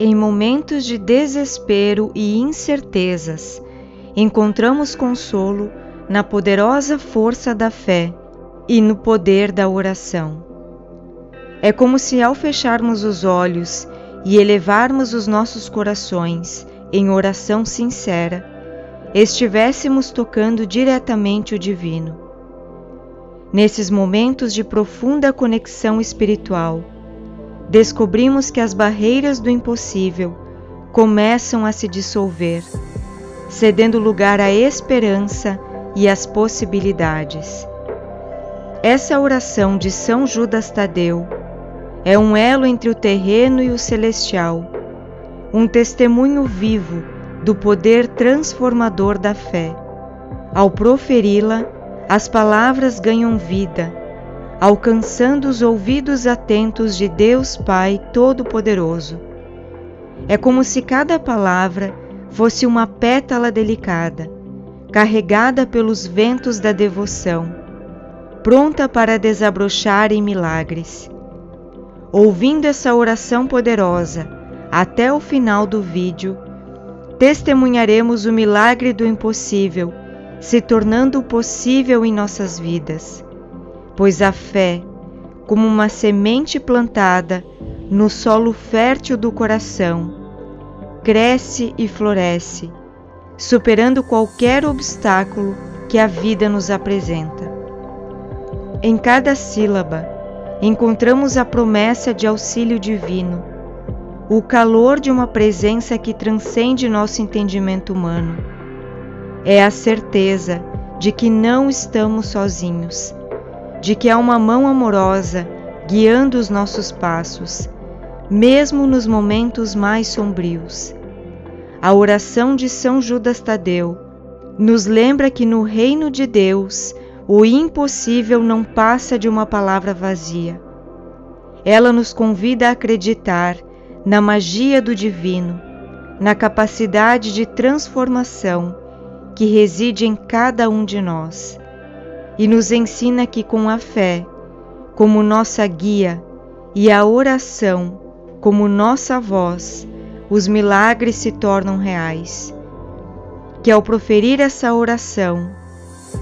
Em momentos de desespero e incertezas, encontramos consolo na poderosa força da fé e no poder da oração. É como se, ao fecharmos os olhos e elevarmos os nossos corações em oração sincera, estivéssemos tocando diretamente o Divino. Nesses momentos de profunda conexão espiritual, descobrimos que as barreiras do impossível começam a se dissolver, cedendo lugar à esperança e às possibilidades. Essa oração de São Judas Tadeu é um elo entre o terreno e o celestial, um testemunho vivo do poder transformador da fé. Ao proferi-la, as palavras ganham vida, alcançando os ouvidos atentos de Deus Pai Todo-Poderoso. É como se cada palavra fosse uma pétala delicada, carregada pelos ventos da devoção, pronta para desabrochar em milagres. Ouvindo essa oração poderosa até o final do vídeo, testemunharemos o milagre do impossível se tornando possível em nossas vidas, pois a fé, como uma semente plantada no solo fértil do coração, cresce e floresce, superando qualquer obstáculo que a vida nos apresenta. Em cada sílaba, encontramos a promessa de auxílio divino, o calor de uma presença que transcende nosso entendimento humano. É a certeza de que não estamos sozinhos, de que há uma mão amorosa guiando os nossos passos, mesmo nos momentos mais sombrios. A oração de São Judas Tadeu nos lembra que no reino de Deus o impossível não passa de uma palavra vazia. Ela nos convida a acreditar na magia do divino, na capacidade de transformação que reside em cada um de nós, e nos ensina que com a fé, como nossa guia, e a oração, como nossa voz, os milagres se tornam reais. Que ao proferir essa oração,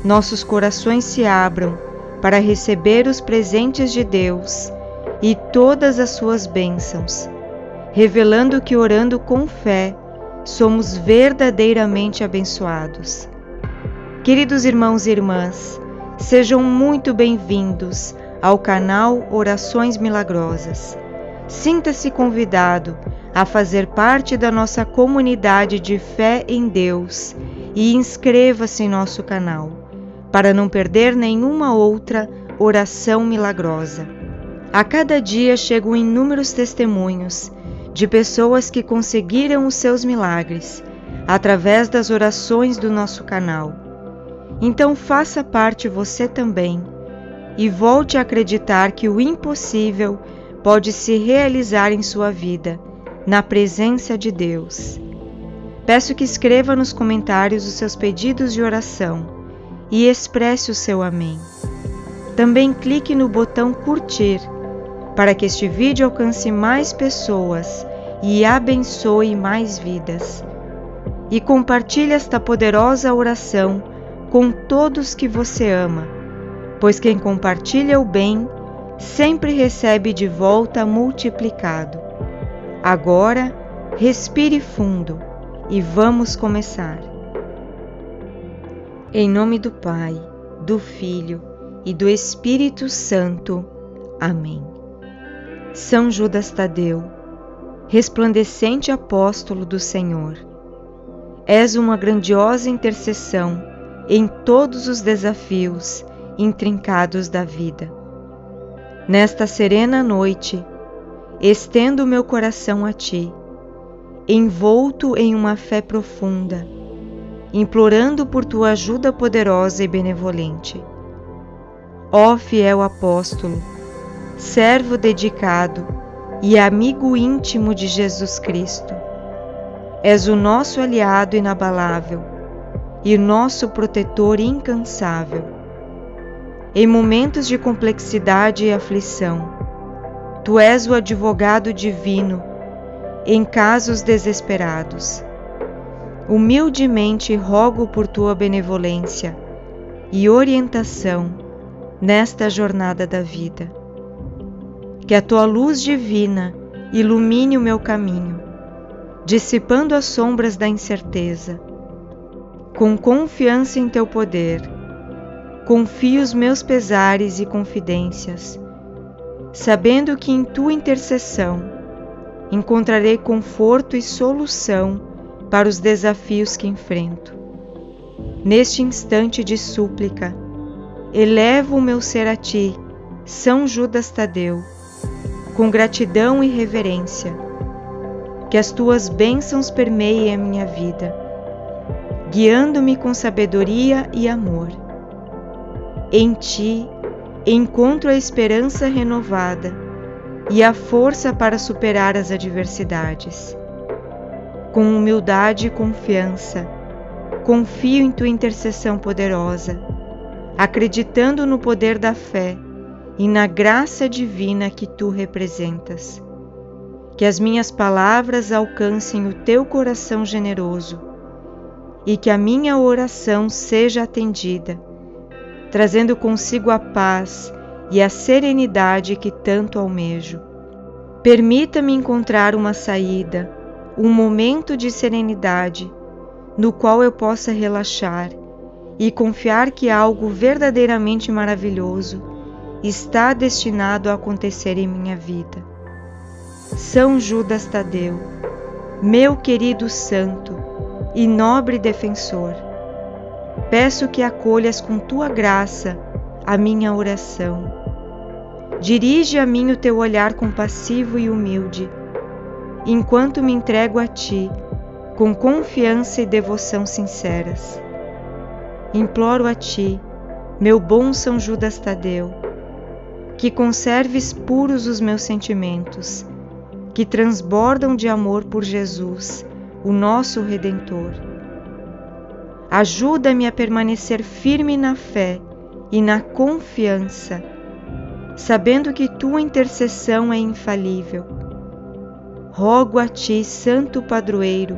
nossos corações se abram para receber os presentes de Deus e todas as suas bênçãos, revelando que orando com fé somos verdadeiramente abençoados. Queridos irmãos e irmãs, sejam muito bem-vindos ao canal Orações Milagrosas. Sinta-se convidado a fazer parte da nossa comunidade de fé em Deus e inscreva-se em nosso canal para não perder nenhuma outra oração milagrosa. A cada dia chegam inúmeros testemunhos de pessoas que conseguiram os seus milagres através das orações do nosso canal. Então faça parte você também e volte a acreditar que o impossível pode se realizar em sua vida, na presença de Deus. Peço que escreva nos comentários os seus pedidos de oração e expresse o seu amém. Também clique no botão curtir para que este vídeo alcance mais pessoas e abençoe mais vidas. E compartilhe esta poderosa oração com todos que você ama, pois quem compartilha o bem sempre recebe de volta multiplicado. Agora, respire fundo e vamos começar. Em nome do Pai, do Filho e do Espírito Santo. Amém. São Judas Tadeu, resplandecente apóstolo do Senhor, és uma grandiosa intercessão em todos os desafios intrincados da vida. Nesta serena noite, estendo meu coração a ti envolto em uma fé profunda, implorando por tua ajuda poderosa e benevolente. Ó fiel apóstolo, servo dedicado e amigo íntimo de Jesus Cristo, és o nosso aliado inabalável e nosso protetor incansável. Em momentos de complexidade e aflição, tu és o advogado divino em casos desesperados. Humildemente rogo por tua benevolência e orientação nesta jornada da vida. Que a tua luz divina ilumine o meu caminho, dissipando as sombras da incerteza. Com confiança em teu poder, confio os meus pesares e confidências, sabendo que em tua intercessão encontrarei conforto e solução para os desafios que enfrento. Neste instante de súplica, elevo o meu ser a ti, São Judas Tadeu, com gratidão e reverência. Que as tuas bênçãos permeiem a minha vida, guiando-me com sabedoria e amor. Em ti encontro a esperança renovada e a força para superar as adversidades. Com humildade e confiança, confio em tua intercessão poderosa, acreditando no poder da fé e na graça divina que tu representas. Que as minhas palavras alcancem o teu coração generoso e que a minha oração seja atendida, trazendo consigo a paz e a serenidade que tanto almejo. Permita-me encontrar uma saída, um momento de serenidade no qual eu possa relaxar e confiar que algo verdadeiramente maravilhoso está destinado a acontecer em minha vida. São Judas Tadeu, meu querido santo e nobre defensor, peço que acolhas com tua graça a minha oração. Dirige a mim o teu olhar compassivo e humilde, enquanto me entrego a ti com confiança e devoção sinceras. Imploro a ti, meu bom São Judas Tadeu, que conserves puros os meus sentimentos, que transbordam de amor por Jesus, o nosso Redentor. Ajuda-me a permanecer firme na fé e na confiança, sabendo que tua intercessão é infalível. Rogo a ti, Santo Padroeiro,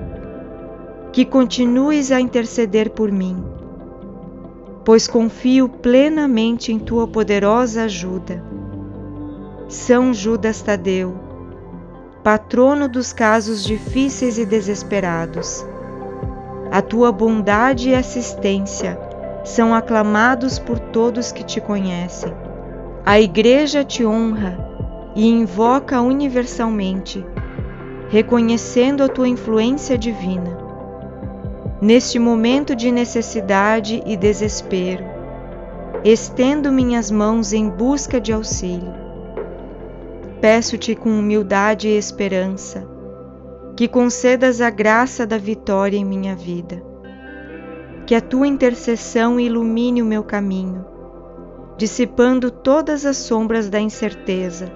que continues a interceder por mim pois confio plenamente em tua poderosa ajuda. São Judas Tadeu, patrono dos casos difíceis e desesperados, a tua bondade e assistência são aclamados por todos que te conhecem. A Igreja te honra e invoca universalmente, reconhecendo a tua influência divina Neste momento de necessidade e desespero, estendo minhas mãos em busca de auxílio. Peço-te com humildade e esperança que concedas a graça da vitória em minha vida. Que a tua intercessão ilumine o meu caminho, dissipando todas as sombras da incerteza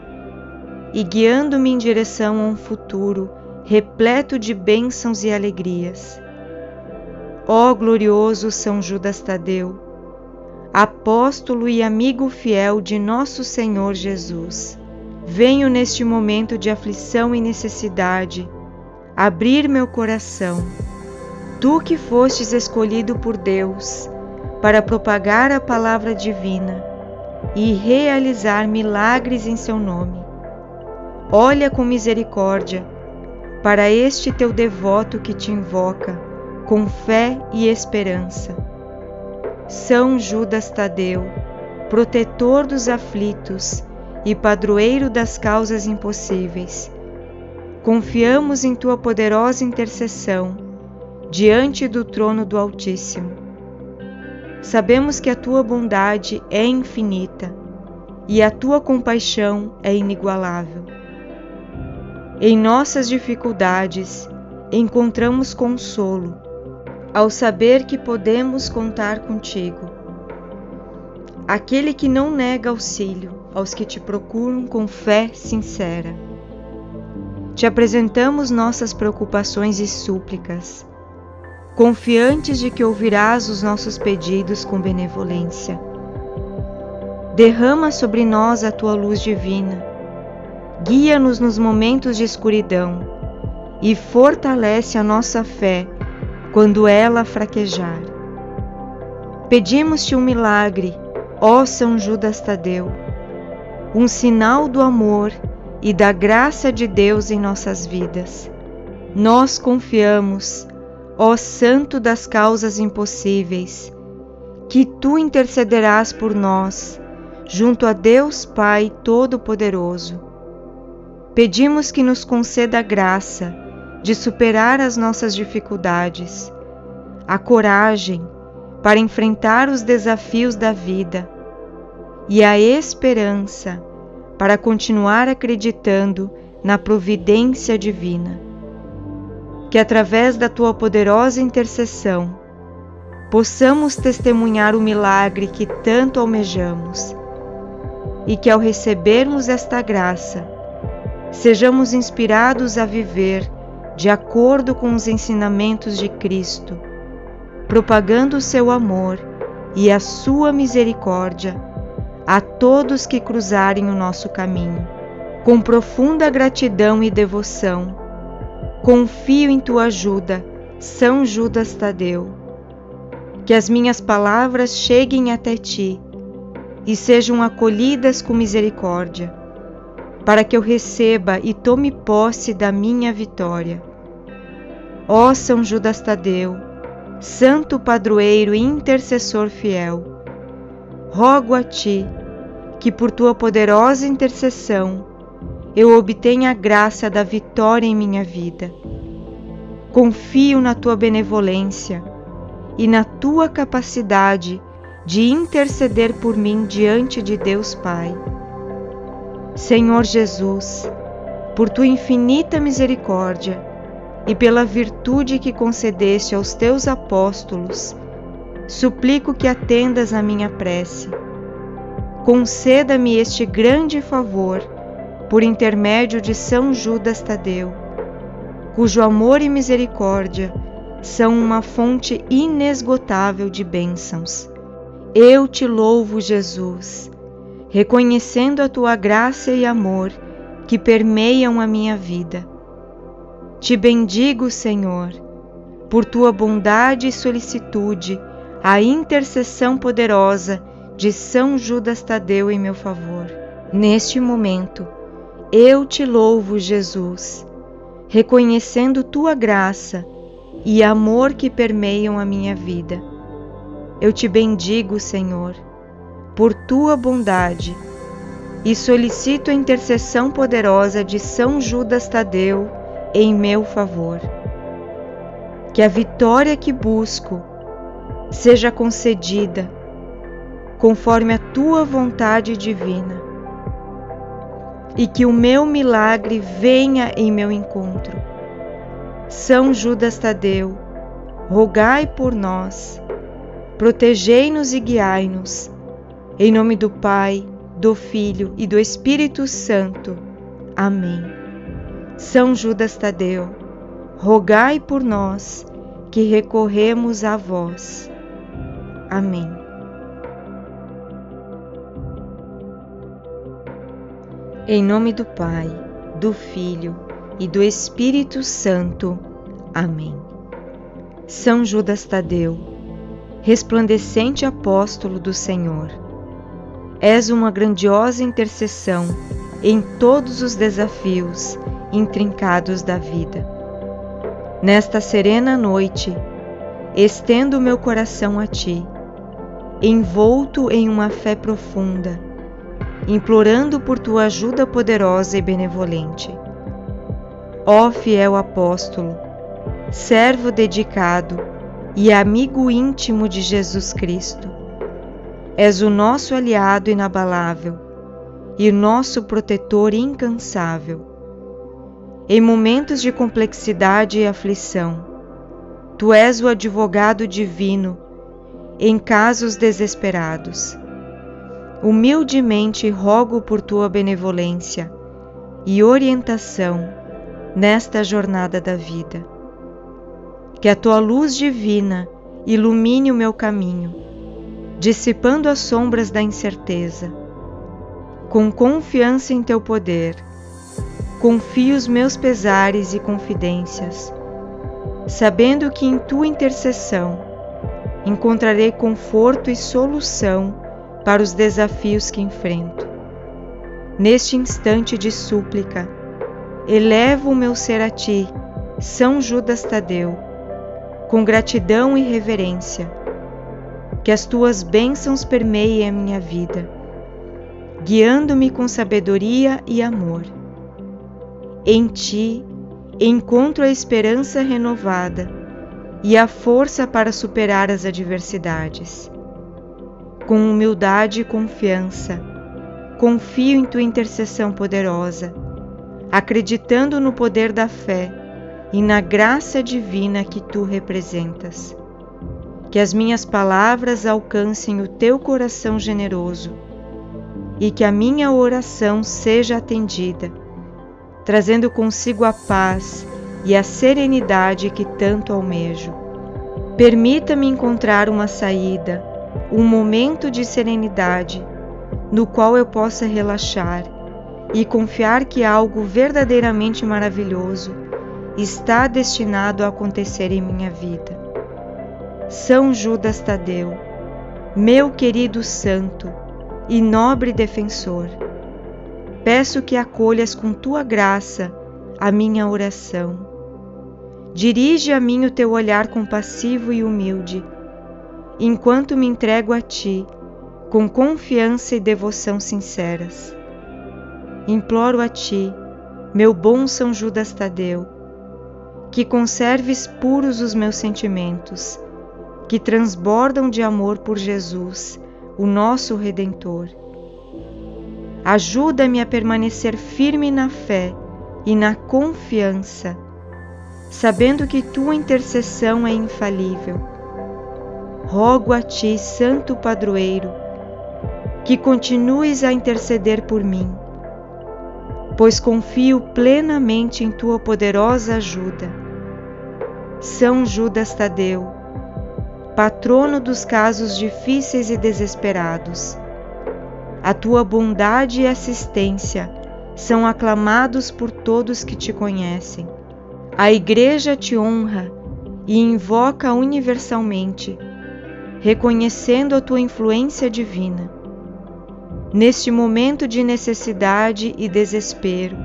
e guiando-me em direção a um futuro repleto de bênçãos e alegrias Ó glorioso São Judas Tadeu, apóstolo e amigo fiel de nosso Senhor Jesus, venho neste momento de aflição e necessidade abrir meu coração. Tu que fostes escolhido por Deus para propagar a palavra divina e realizar milagres em seu nome. Olha com misericórdia para este teu devoto que te invoca com fé e esperança. São Judas Tadeu, protetor dos aflitos e padroeiro das causas impossíveis, confiamos em tua poderosa intercessão diante do trono do Altíssimo. Sabemos que a tua bondade é infinita e a tua compaixão é inigualável. Em nossas dificuldades encontramos consolo ao saber que podemos contar contigo. Aquele que não nega auxílio aos que te procuram com fé sincera. Te apresentamos nossas preocupações e súplicas, confiantes de que ouvirás os nossos pedidos com benevolência. Derrama sobre nós a tua luz divina, guia-nos nos momentos de escuridão e fortalece a nossa fé quando ela fraquejar. Pedimos-te um milagre, ó São Judas Tadeu, um sinal do amor e da graça de Deus em nossas vidas. Nós confiamos, ó Santo das causas impossíveis, que tu intercederás por nós, junto a Deus Pai Todo-Poderoso. Pedimos que nos conceda a graça de superar as nossas dificuldades, a coragem para enfrentar os desafios da vida e a esperança para continuar acreditando na providência divina. Que através da tua poderosa intercessão possamos testemunhar o milagre que tanto almejamos e que ao recebermos esta graça sejamos inspirados a viver de acordo com os ensinamentos de Cristo, propagando o seu amor e a sua misericórdia a todos que cruzarem o nosso caminho. Com profunda gratidão e devoção, confio em tua ajuda, São Judas Tadeu. Que as minhas palavras cheguem até ti e sejam acolhidas com misericórdia, para que eu receba e tome posse da minha vitória. Ó São Judas Tadeu, Santo Padroeiro e Intercessor fiel, rogo a ti que por tua poderosa intercessão eu obtenha a graça da vitória em minha vida. Confio na tua benevolência e na tua capacidade de interceder por mim diante de Deus Pai. Senhor Jesus, por tua infinita misericórdia e pela virtude que concedeste aos teus apóstolos, suplico que atendas a minha prece. Conceda-me este grande favor por intermédio de São Judas Tadeu, cujo amor e misericórdia são uma fonte inesgotável de bênçãos. Eu te louvo, Jesus, reconhecendo a tua graça e amor que permeiam a minha vida. Te bendigo, Senhor, por tua bondade e solicitude a intercessão poderosa de São Judas Tadeu em meu favor. Neste momento, eu te louvo, Jesus, reconhecendo tua graça e amor que permeiam a minha vida. Eu te bendigo, Senhor, por tua bondade e solicito a intercessão poderosa de São Judas Tadeu em meu favor. Que a vitória que busco seja concedida conforme a tua vontade divina, e que o meu milagre venha em meu encontro. São Judas Tadeu, rogai por nós, protegei-nos e guiai-nos, em nome do Pai, do Filho e do Espírito Santo. Amém. São Judas Tadeu, rogai por nós que recorremos a vós. Amém. Em nome do Pai, do Filho e do Espírito Santo. Amém. São Judas Tadeu, resplandecente apóstolo do Senhor, és uma grandiosa intercessão em todos os desafios intrincados da vida. Nesta serena noite, estendo o meu coração a ti envolto em uma fé profunda, implorando por tua ajuda poderosa e benevolente. Ó fiel apóstolo, servo dedicado e amigo íntimo de Jesus Cristo, és o nosso aliado inabalável e nosso protetor incansável. Em momentos de complexidade e aflição, tu és o advogado divino em casos desesperados. Humildemente rogo por tua benevolência e orientação nesta jornada da vida. Que a tua luz divina ilumine o meu caminho, dissipando as sombras da incerteza. Com confiança em teu poder, confio os meus pesares e confidências, sabendo que em tua intercessão encontrarei conforto e solução para os desafios que enfrento. Neste instante de súplica, elevo o meu ser a ti, São Judas Tadeu, com gratidão e reverência. Que as tuas bênçãos permeiem a minha vida, guiando-me com sabedoria e amor em ti encontro a esperança renovada e a força para superar as adversidades. Com humildade e confiança, confio em tua intercessão poderosa, acreditando no poder da fé e na graça divina que tu representas. Que as minhas palavras alcancem o teu coração generoso e que a minha oração seja atendida trazendo consigo a paz e a serenidade que tanto almejo. Permita-me encontrar uma saída, um momento de serenidade no qual eu possa relaxar e confiar que algo verdadeiramente maravilhoso está destinado a acontecer em minha vida. São Judas Tadeu, meu querido santo e nobre defensor, Peço que acolhas com tua graça a minha oração. Dirige a mim o teu olhar compassivo e humilde, enquanto me entrego a ti com confiança e devoção sinceras. Imploro a ti, meu bom São Judas Tadeu, que conserves puros os meus sentimentos, que transbordam de amor por Jesus, o nosso Redentor Ajuda-me a permanecer firme na fé e na confiança, sabendo que tua intercessão é infalível. Rogo a ti, Santo Padroeiro, que continues a interceder por mim, pois confio plenamente em tua poderosa ajuda. São Judas Tadeu, patrono dos casos difíceis e desesperados, a tua bondade e assistência são aclamados por todos que te conhecem. A Igreja te honra e invoca universalmente, reconhecendo a tua influência divina. Neste momento de necessidade e desespero,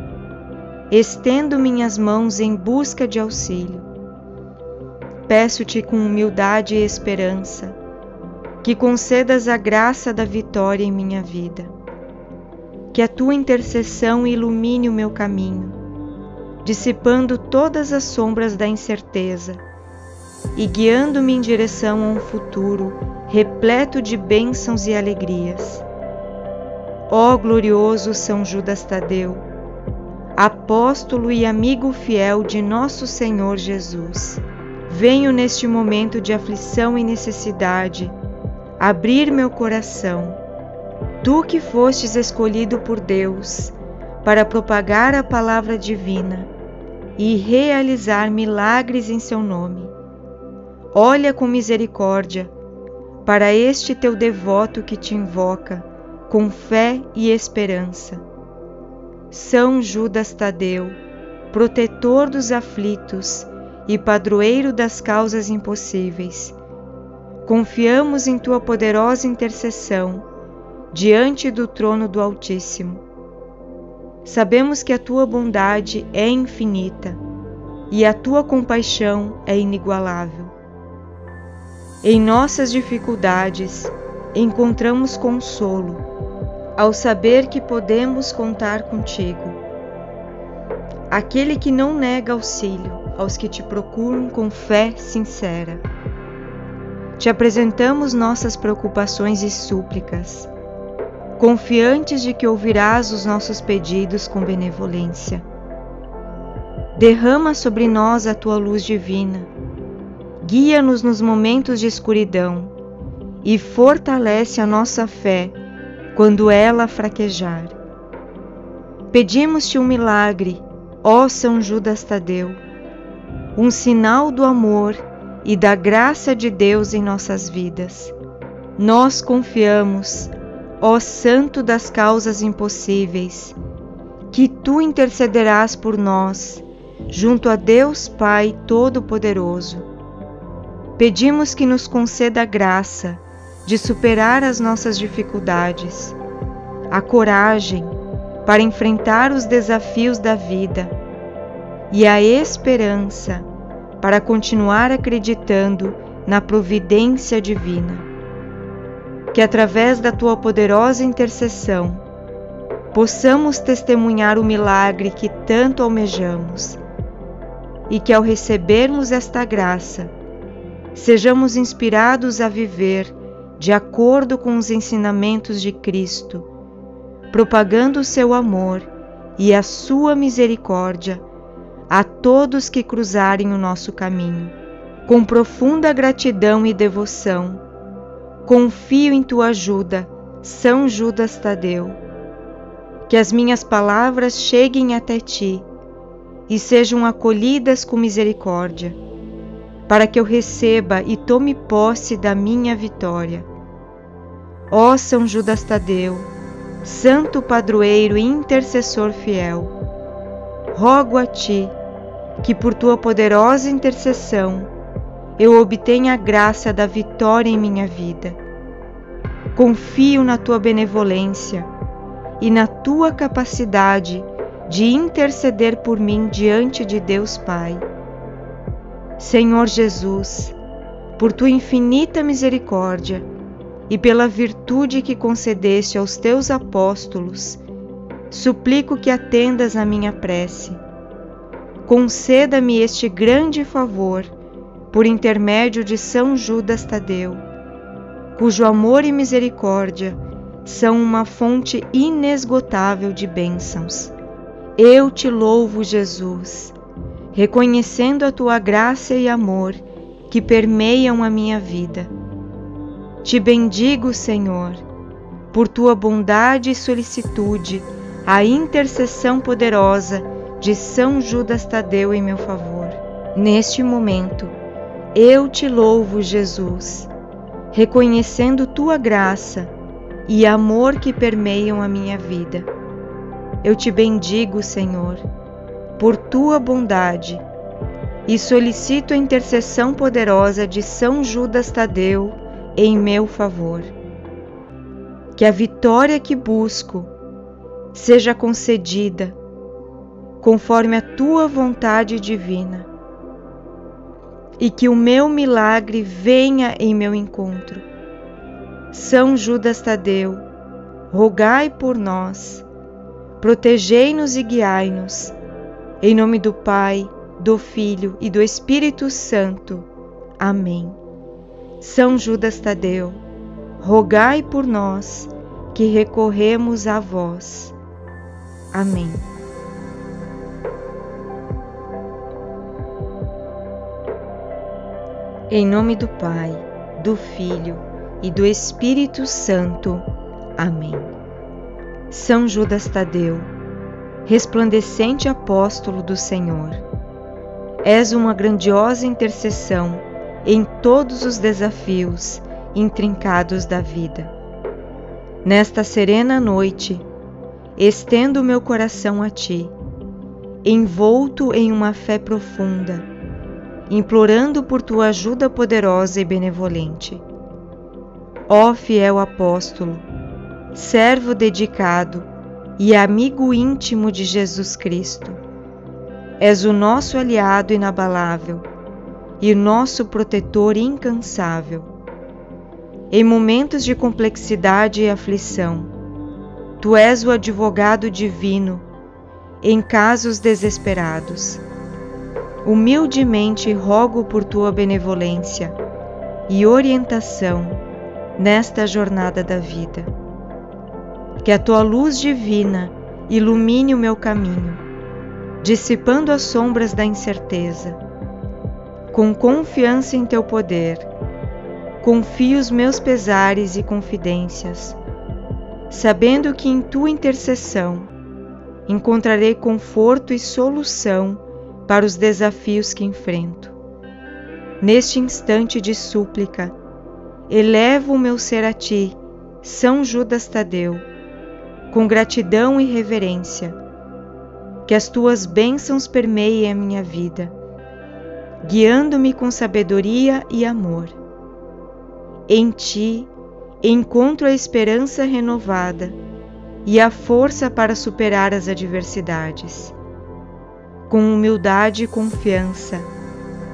estendo minhas mãos em busca de auxílio. Peço-te com humildade e esperança que concedas a graça da vitória em minha vida. Que a tua intercessão ilumine o meu caminho, dissipando todas as sombras da incerteza e guiando-me em direção a um futuro repleto de bênçãos e alegrias. Ó glorioso São Judas Tadeu, apóstolo e amigo fiel de nosso Senhor Jesus, venho neste momento de aflição e necessidade abrir meu coração. Tu que fostes escolhido por Deus para propagar a palavra divina e realizar milagres em seu nome. Olha com misericórdia para este teu devoto que te invoca com fé e esperança. São Judas Tadeu, protetor dos aflitos e padroeiro das causas impossíveis Confiamos em tua poderosa intercessão diante do trono do Altíssimo. Sabemos que a tua bondade é infinita e a tua compaixão é inigualável. Em nossas dificuldades, encontramos consolo ao saber que podemos contar contigo. Aquele que não nega auxílio aos que te procuram com fé sincera. Te apresentamos nossas preocupações e súplicas, confiantes de que ouvirás os nossos pedidos com benevolência. Derrama sobre nós a tua luz divina, guia-nos nos momentos de escuridão e fortalece a nossa fé quando ela fraquejar. Pedimos-te um milagre, ó São Judas Tadeu, um sinal do amor e da graça de Deus em nossas vidas. Nós confiamos, ó Santo das causas impossíveis, que tu intercederás por nós junto a Deus Pai Todo-Poderoso. Pedimos que nos conceda a graça de superar as nossas dificuldades, a coragem para enfrentar os desafios da vida e a esperança para continuar acreditando na providência divina. Que através da tua poderosa intercessão possamos testemunhar o milagre que tanto almejamos e que ao recebermos esta graça sejamos inspirados a viver de acordo com os ensinamentos de Cristo, propagando o seu amor e a sua misericórdia a todos que cruzarem o nosso caminho. Com profunda gratidão e devoção, confio em tua ajuda, São Judas Tadeu. Que as minhas palavras cheguem até ti e sejam acolhidas com misericórdia, para que eu receba e tome posse da minha vitória. Ó São Judas Tadeu, Santo Padroeiro e Intercessor fiel, rogo a ti que por tua poderosa intercessão eu obtenha a graça da vitória em minha vida. Confio na tua benevolência e na tua capacidade de interceder por mim diante de Deus Pai. Senhor Jesus, por tua infinita misericórdia e pela virtude que concedeste aos teus apóstolos, suplico que atendas a minha prece conceda-me este grande favor por intermédio de São Judas Tadeu, cujo amor e misericórdia são uma fonte inesgotável de bênçãos. Eu te louvo, Jesus, reconhecendo a tua graça e amor que permeiam a minha vida. Te bendigo, Senhor, por tua bondade e solicitude, a intercessão poderosa de São Judas Tadeu em meu favor. Neste momento, eu te louvo, Jesus, reconhecendo tua graça e amor que permeiam a minha vida. Eu te bendigo, Senhor, por tua bondade e solicito a intercessão poderosa de São Judas Tadeu em meu favor. Que a vitória que busco seja concedida conforme a tua vontade divina, e que o meu milagre venha em meu encontro. São Judas Tadeu, rogai por nós, protegei-nos e guiai-nos, em nome do Pai, do Filho e do Espírito Santo. Amém. São Judas Tadeu, rogai por nós que recorremos a vós. Amém. Em nome do Pai, do Filho e do Espírito Santo. Amém. São Judas Tadeu, resplandecente apóstolo do Senhor, és uma grandiosa intercessão em todos os desafios intrincados da vida. Nesta serena noite, estendo meu coração a ti, envolto em uma fé profunda implorando por tua ajuda poderosa e benevolente. Ó fiel apóstolo, servo dedicado e amigo íntimo de Jesus Cristo, és o nosso aliado inabalável e nosso protetor incansável. Em momentos de complexidade e aflição, tu és o advogado divino em casos desesperados humildemente rogo por tua benevolência e orientação nesta jornada da vida. Que a tua luz divina ilumine o meu caminho, dissipando as sombras da incerteza. Com confiança em teu poder, confio os meus pesares e confidências, sabendo que em tua intercessão encontrarei conforto e solução para os desafios que enfrento. Neste instante de súplica, elevo o meu ser a ti, São Judas Tadeu, com gratidão e reverência, Que as tuas bênçãos permeiem a minha vida, guiando-me com sabedoria e amor. Em ti encontro a esperança renovada e a força para superar as adversidades. Com humildade e confiança,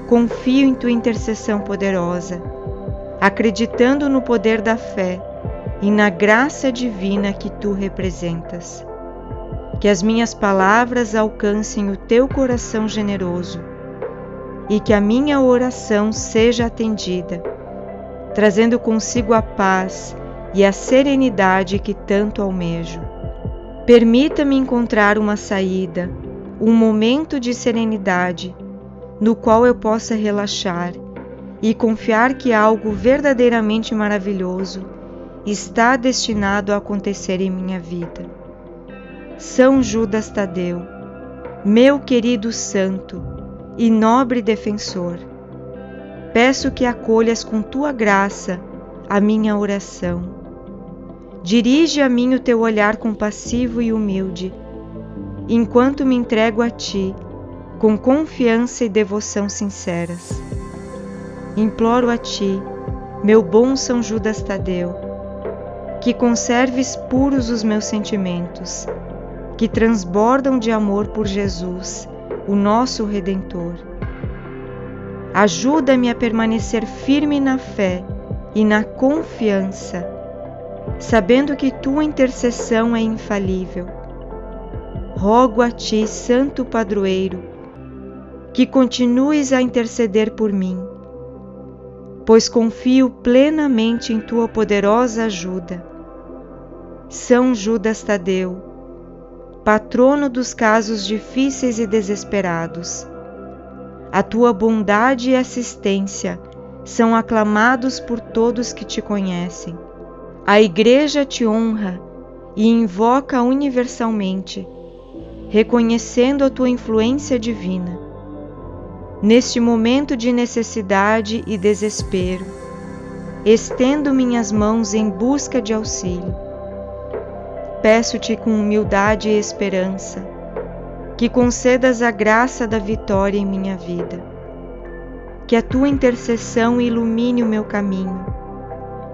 confio em tua intercessão poderosa, acreditando no poder da fé e na graça divina que tu representas. Que as minhas palavras alcancem o teu coração generoso e que a minha oração seja atendida, trazendo consigo a paz e a serenidade que tanto almejo. Permita-me encontrar uma saída um momento de serenidade no qual eu possa relaxar e confiar que algo verdadeiramente maravilhoso está destinado a acontecer em minha vida. São Judas Tadeu, meu querido santo e nobre defensor, peço que acolhas com tua graça a minha oração. Dirige a mim o teu olhar compassivo e humilde enquanto me entrego a Ti com confiança e devoção sinceras. Imploro a Ti, meu bom São Judas Tadeu, que conserves puros os meus sentimentos, que transbordam de amor por Jesus, o nosso Redentor. Ajuda-me a permanecer firme na fé e na confiança, sabendo que tua intercessão é infalível rogo a ti, Santo Padroeiro, que continues a interceder por mim, pois confio plenamente em tua poderosa ajuda. São Judas Tadeu, patrono dos casos difíceis e desesperados, a tua bondade e assistência são aclamados por todos que te conhecem. A Igreja te honra e invoca universalmente reconhecendo a tua influência divina. Neste momento de necessidade e desespero, estendo minhas mãos em busca de auxílio. Peço-te com humildade e esperança que concedas a graça da vitória em minha vida. Que a tua intercessão ilumine o meu caminho,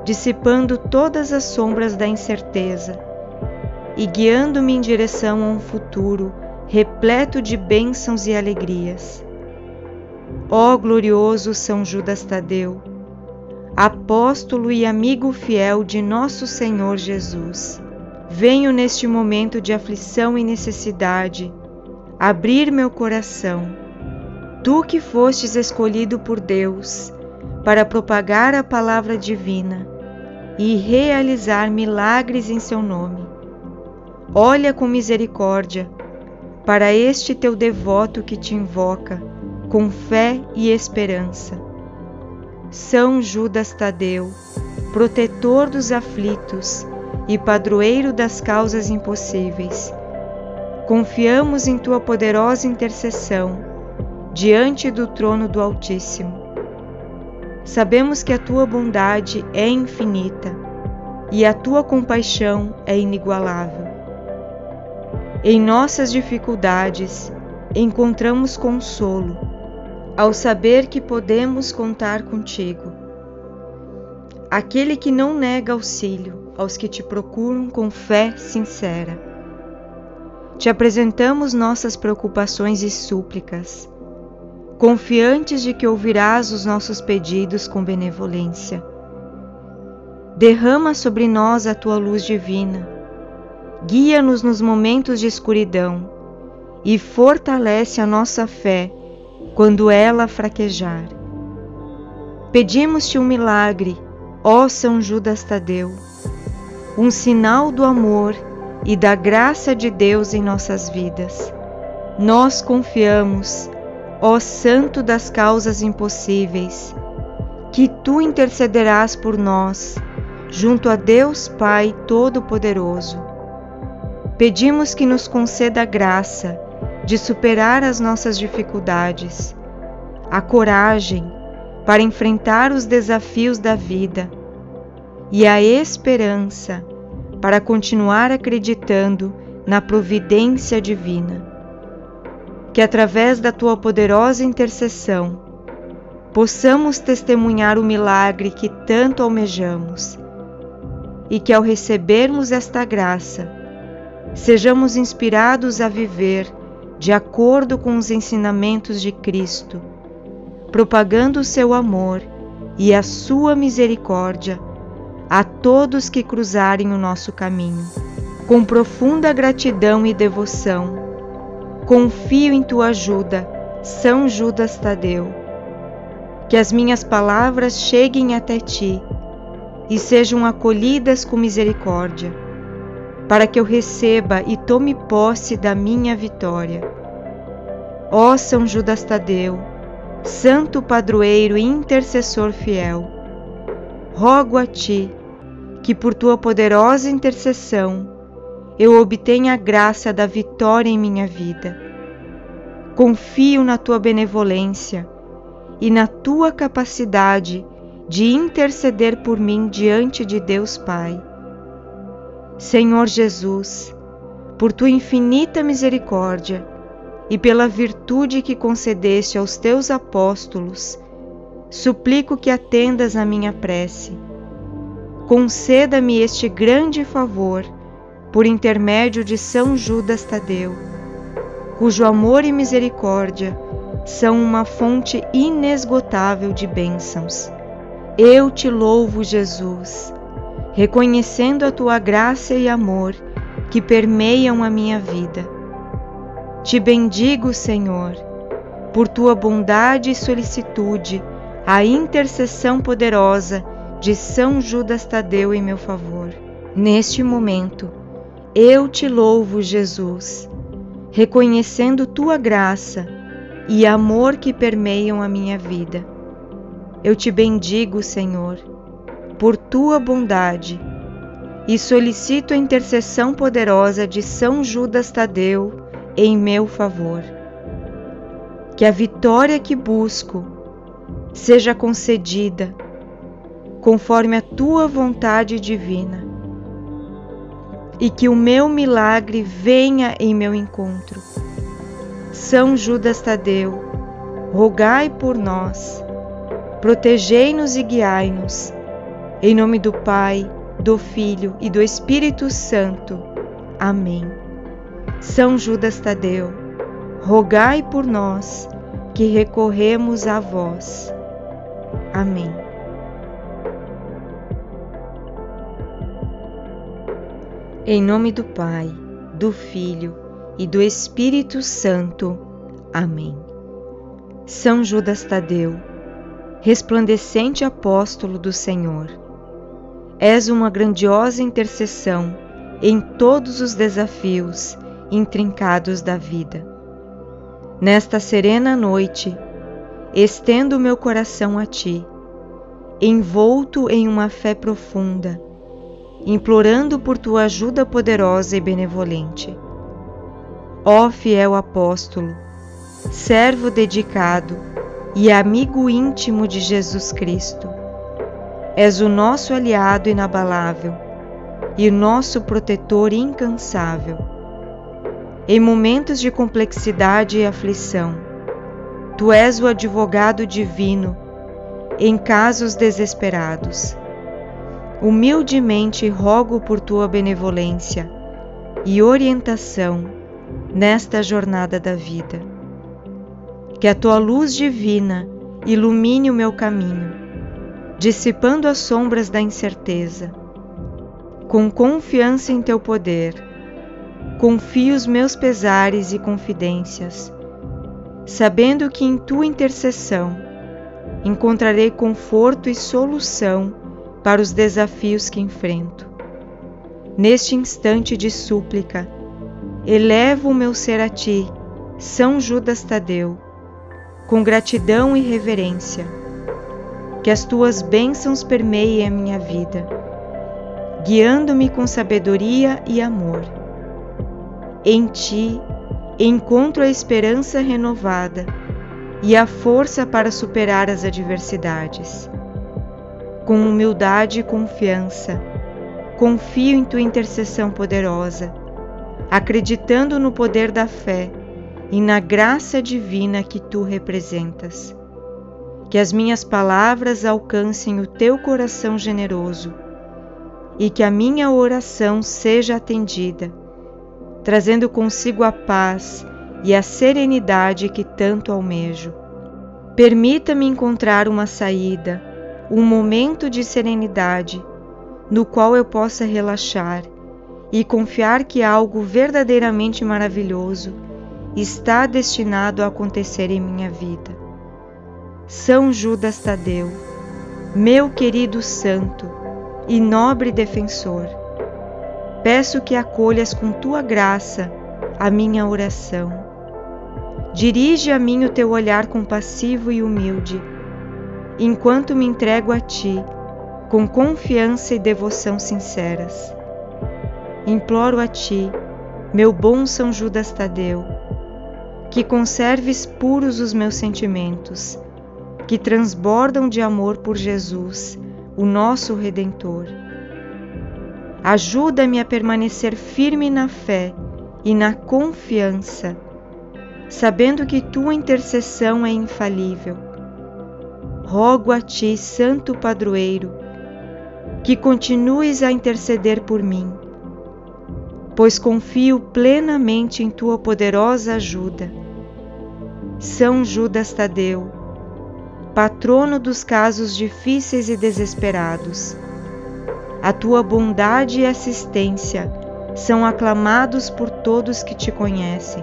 dissipando todas as sombras da incerteza e guiando-me em direção a um futuro repleto de bênçãos e alegrias. Ó glorioso São Judas Tadeu, apóstolo e amigo fiel de nosso Senhor Jesus, venho neste momento de aflição e necessidade abrir meu coração. Tu que fostes escolhido por Deus para propagar a palavra divina e realizar milagres em seu nome Olha com misericórdia para este teu devoto que te invoca com fé e esperança. São Judas Tadeu, protetor dos aflitos e padroeiro das causas impossíveis, confiamos em tua poderosa intercessão diante do trono do Altíssimo. Sabemos que a tua bondade é infinita e a tua compaixão é inigualável. Em nossas dificuldades, encontramos consolo ao saber que podemos contar contigo. Aquele que não nega auxílio aos que te procuram com fé sincera. Te apresentamos nossas preocupações e súplicas, confiantes de que ouvirás os nossos pedidos com benevolência. Derrama sobre nós a tua luz divina guia-nos nos momentos de escuridão e fortalece a nossa fé quando ela fraquejar. Pedimos-te um milagre, ó São Judas Tadeu, um sinal do amor e da graça de Deus em nossas vidas. Nós confiamos, ó Santo das causas impossíveis, que tu intercederás por nós junto a Deus Pai Todo-Poderoso Pedimos que nos conceda a graça de superar as nossas dificuldades, a coragem para enfrentar os desafios da vida e a esperança para continuar acreditando na providência divina. que através da tua poderosa intercessão possamos testemunhar o milagre que tanto almejamos e que ao recebermos esta graça sejamos inspirados a viver de acordo com os ensinamentos de Cristo, propagando o seu amor e a sua misericórdia a todos que cruzarem o nosso caminho. Com profunda gratidão e devoção, confio em tua ajuda, São Judas Tadeu. Que as minhas palavras cheguem até ti e sejam acolhidas com misericórdia, para que eu receba e tome posse da minha vitória. Ó São Judas Tadeu, Santo Padroeiro e intercessor fiel, rogo a ti que por tua poderosa intercessão eu obtenha a graça da vitória em minha vida. Confio na tua benevolência e na tua capacidade de interceder por mim diante de Deus Pai. Senhor Jesus, por tua infinita misericórdia e pela virtude que concedeste aos teus apóstolos, suplico que atendas a minha prece conceda-me este grande favor por intermédio de São Judas Tadeu, cujo amor e misericórdia são uma fonte inesgotável de bênçãos. Eu te louvo, Jesus, reconhecendo a tua graça e amor que permeiam a minha vida. Te bendigo, Senhor, por tua bondade e solicitude, a intercessão poderosa de São Judas Tadeu em meu favor. Neste momento, eu te louvo, Jesus, reconhecendo tua graça e amor que permeiam a minha vida. Eu te bendigo, Senhor, por tua bondade e solicito a intercessão poderosa de São Judas Tadeu em meu favor. Que a vitória que busco seja concedida conforme a tua vontade divina, e que o meu milagre venha em meu encontro. São Judas Tadeu, rogai por nós, protegei-nos e guiai-nos, em nome do Pai, do Filho e do Espírito Santo. Amém. São Judas Tadeu, rogai por nós que recorremos a vós. Amém. Em nome do Pai, do Filho e do Espírito Santo. Amém. São Judas Tadeu, resplandecente apóstolo do Senhor, és uma grandiosa intercessão em todos os desafios intrincados da vida. Nesta serena noite, estendo meu coração a ti, envolto em uma fé profunda implorando por tua ajuda poderosa e benevolente. Ó fiel apóstolo, servo dedicado e amigo íntimo de Jesus Cristo, és o nosso aliado inabalável e nosso protetor incansável. Em momentos de complexidade e aflição, tu és o advogado divino em casos desesperados humildemente rogo por tua benevolência e orientação nesta jornada da vida. Que a tua luz divina ilumine o meu caminho, dissipando as sombras da incerteza. Com confiança em teu poder, confio os meus pesares e confidências, sabendo que em tua intercessão encontrarei conforto e solução para os desafios que enfrento. Neste instante de súplica, elevo o meu ser a ti, São Judas Tadeu, com gratidão e reverência. Que as tuas bênçãos permeiem a minha vida, guiando-me com sabedoria e amor. Em ti encontro a esperança renovada e a força para superar as adversidades com humildade e confiança. Confio em tua intercessão poderosa, acreditando no poder da fé e na graça divina que tu representas. Que as minhas palavras alcancem o teu coração generoso e que a minha oração seja atendida, trazendo consigo a paz e a serenidade que tanto almejo. Permita-me encontrar uma saída, um momento de serenidade no qual eu possa relaxar e confiar que algo verdadeiramente maravilhoso está destinado a acontecer em minha vida. São Judas Tadeu, meu querido santo e nobre defensor, peço que acolhas com tua graça a minha oração. Dirige a mim o teu olhar compassivo e humilde, enquanto me entrego a ti com confiança e devoção sinceras. Imploro a ti, meu bom São Judas Tadeu, que conserves puros os meus sentimentos, que transbordam de amor por Jesus, o nosso Redentor. Ajuda-me a permanecer firme na fé e na confiança, sabendo que tua intercessão é infalível. Rogo a ti, Santo Padroeiro, que continues a interceder por mim pois confio plenamente em tua poderosa ajuda. São Judas Tadeu, patrono dos casos difíceis e desesperados, a tua bondade e assistência são aclamados por todos que te conhecem.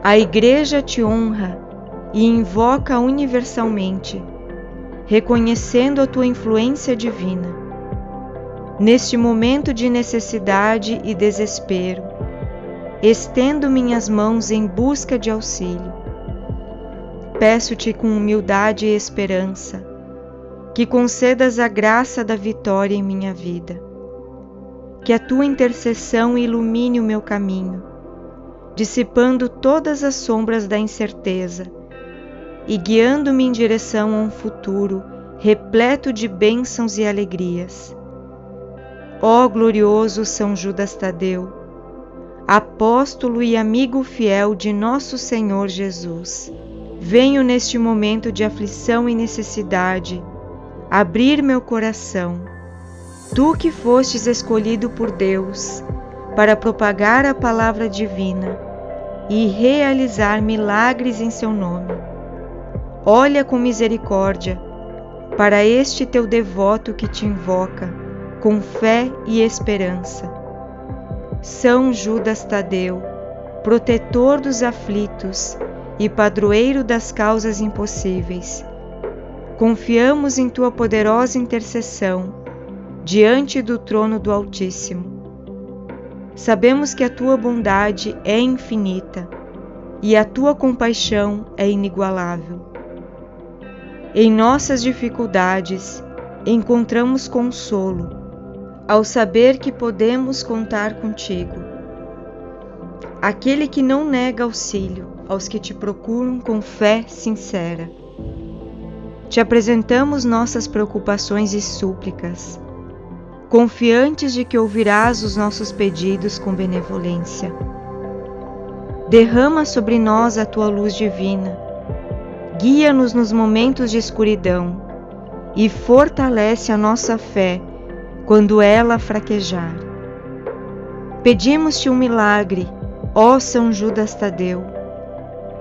A Igreja te honra e invoca universalmente, reconhecendo a tua influência divina Neste momento de necessidade e desespero, estendo minhas mãos em busca de auxílio. Peço-te com humildade e esperança que concedas a graça da vitória em minha vida. Que a tua intercessão ilumine o meu caminho, dissipando todas as sombras da incerteza e guiando-me em direção a um futuro repleto de bênçãos e alegrias Ó glorioso São Judas Tadeu, apóstolo e amigo fiel de nosso Senhor Jesus, venho neste momento de aflição e necessidade abrir meu coração. Tu que fostes escolhido por Deus para propagar a palavra divina e realizar milagres em seu nome. Olha com misericórdia para este teu devoto que te invoca com fé e esperança. São Judas Tadeu, protetor dos aflitos e padroeiro das causas impossíveis, confiamos em tua poderosa intercessão diante do trono do Altíssimo. Sabemos que a tua bondade é infinita e a tua compaixão é inigualável. Em nossas dificuldades encontramos consolo ao saber que podemos contar contigo. Aquele que não nega auxílio aos que te procuram com fé sincera. Te apresentamos nossas preocupações e súplicas, confiantes de que ouvirás os nossos pedidos com benevolência. Derrama sobre nós a tua luz divina, guia-nos nos momentos de escuridão e fortalece a nossa fé quando ela fraquejar. Pedimos-te um milagre, ó São Judas Tadeu,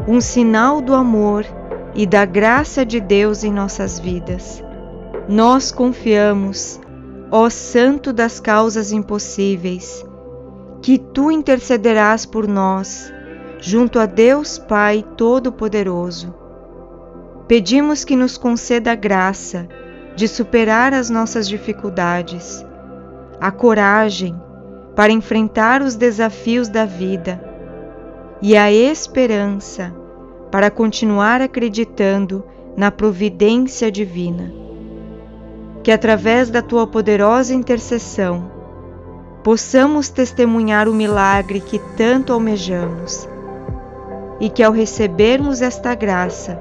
um sinal do amor e da graça de Deus em nossas vidas. Nós confiamos, ó Santo das causas impossíveis, que tu intercederás por nós, junto a Deus Pai Todo-Poderoso. Pedimos que nos conceda graça de superar as nossas dificuldades, a coragem para enfrentar os desafios da vida e a esperança para continuar acreditando na providência divina. Que através da tua poderosa intercessão possamos testemunhar o milagre que tanto almejamos e que ao recebermos esta graça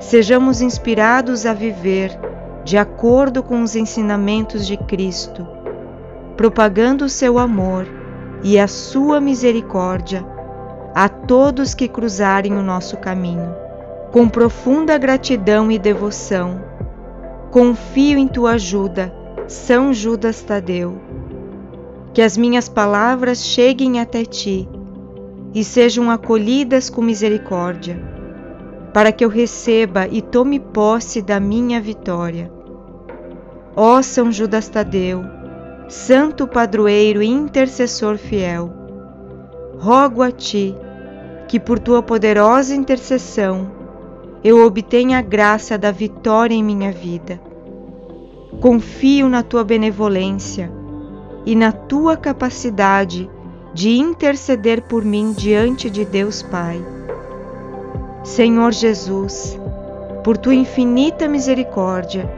sejamos inspirados a viver de acordo com os ensinamentos de Cristo, propagando o seu amor e a sua misericórdia a todos que cruzarem o nosso caminho. Com profunda gratidão e devoção, confio em tua ajuda, São Judas Tadeu. Que as minhas palavras cheguem até ti e sejam acolhidas com misericórdia, para que eu receba e tome posse da minha vitória. Ó São Judas Tadeu, Santo Padroeiro e intercessor fiel, rogo a ti que por tua poderosa intercessão eu obtenha a graça da vitória em minha vida. Confio na tua benevolência e na tua capacidade de interceder por mim diante de Deus Pai. Senhor Jesus, por tua infinita misericórdia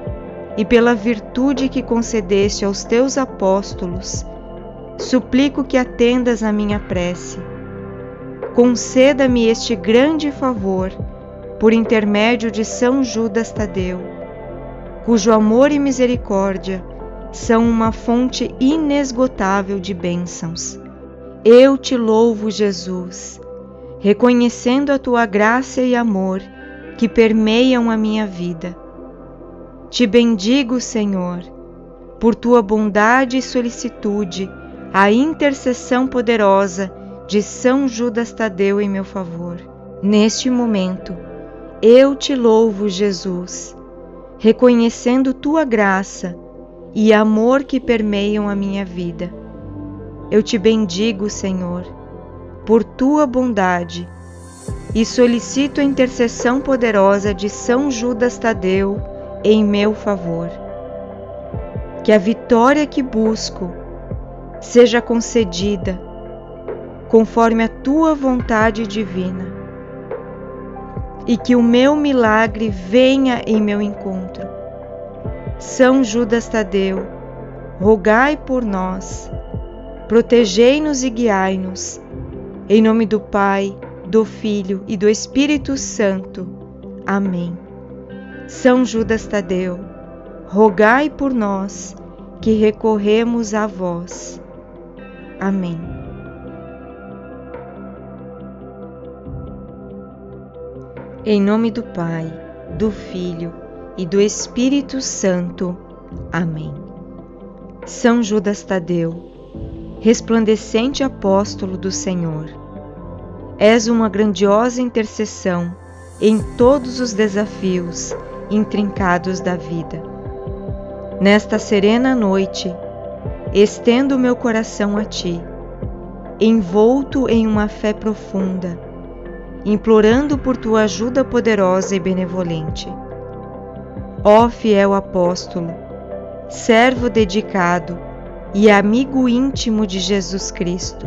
e pela virtude que concedeste aos teus apóstolos, suplico que atendas a minha prece. Conceda-me este grande favor por intermédio de São Judas Tadeu, cujo amor e misericórdia são uma fonte inesgotável de bênçãos. Eu te louvo, Jesus, reconhecendo a tua graça e amor que permeiam a minha vida. Te bendigo, Senhor, por tua bondade e solicitude a intercessão poderosa de São Judas Tadeu em meu favor. Neste momento, eu te louvo, Jesus, reconhecendo tua graça e amor que permeiam a minha vida. Eu te bendigo, Senhor, por tua bondade e solicito a intercessão poderosa de São Judas Tadeu em meu favor. Que a vitória que busco seja concedida conforme a tua vontade divina e que o meu milagre venha em meu encontro. São Judas Tadeu, rogai por nós, protegei-nos e guiai-nos, em nome do Pai, do Filho e do Espírito Santo. Amém. São Judas Tadeu, rogai por nós que recorremos a vós. Amém. Em nome do Pai, do Filho e do Espírito Santo. Amém. São Judas Tadeu, resplandecente apóstolo do Senhor, és uma grandiosa intercessão em todos os desafios intrincados da vida. Nesta serena noite, estendo meu coração a ti, envolto em uma fé profunda, implorando por tua ajuda poderosa e benevolente. Ó fiel apóstolo, servo dedicado e amigo íntimo de Jesus Cristo,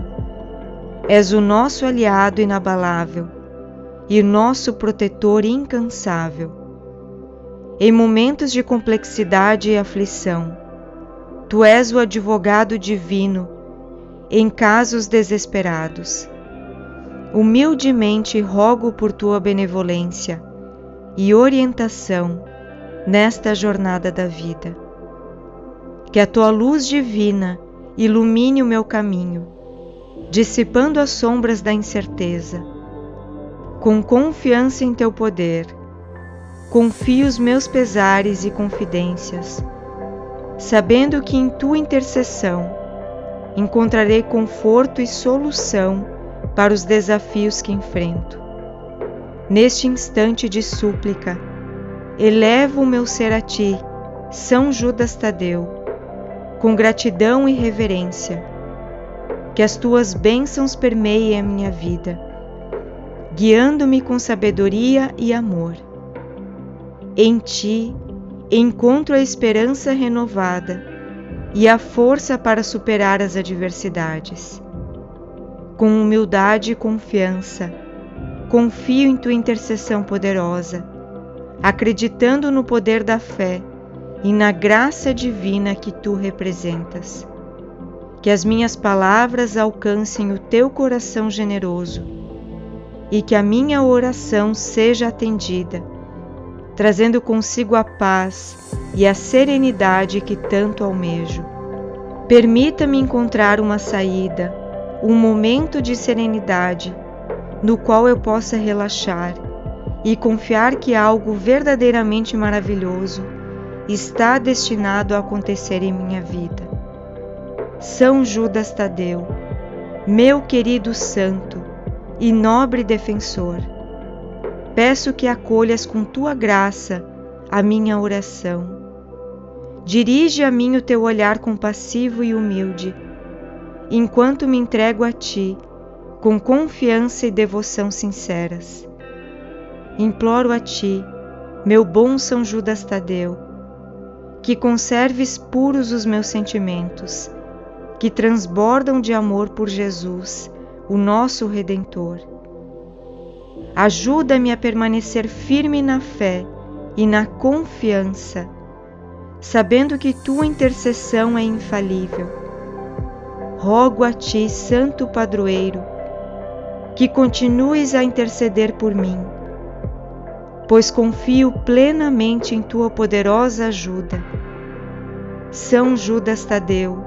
és o nosso aliado inabalável e nosso protetor incansável. Em momentos de complexidade e aflição, Tu és o advogado divino em casos desesperados. Humildemente rogo por tua benevolência e orientação nesta jornada da vida. Que a tua luz divina ilumine o meu caminho, dissipando as sombras da incerteza. Com confiança em teu poder, confio os meus pesares e confidências sabendo que em tua intercessão encontrarei conforto e solução para os desafios que enfrento. Neste instante de súplica, elevo o meu ser a ti, São Judas Tadeu, com gratidão e reverência. Que as tuas bênçãos permeiem a minha vida, guiando-me com sabedoria e amor. Em ti encontro a esperança renovada e a força para superar as adversidades. Com humildade e confiança, confio em tua intercessão poderosa, acreditando no poder da fé e na graça divina que tu representas. Que as minhas palavras alcancem o teu coração generoso e que a minha oração seja atendida trazendo consigo a paz e a serenidade que tanto almejo. Permita-me encontrar uma saída, um momento de serenidade no qual eu possa relaxar e confiar que algo verdadeiramente maravilhoso está destinado a acontecer em minha vida. São Judas Tadeu, meu querido santo e nobre defensor, peço que acolhas com tua graça a minha oração. Dirige a mim o teu olhar compassivo e humilde, enquanto me entrego a ti com confiança e devoção sinceras. Imploro a ti, meu bom São Judas Tadeu, que conserves puros os meus sentimentos que transbordam de amor por Jesus, o nosso Redentor. Ajuda-me a permanecer firme na fé e na confiança, sabendo que tua intercessão é infalível. Rogo a ti, Santo Padroeiro, que continues a interceder por mim, pois confio plenamente em tua poderosa ajuda. São Judas Tadeu,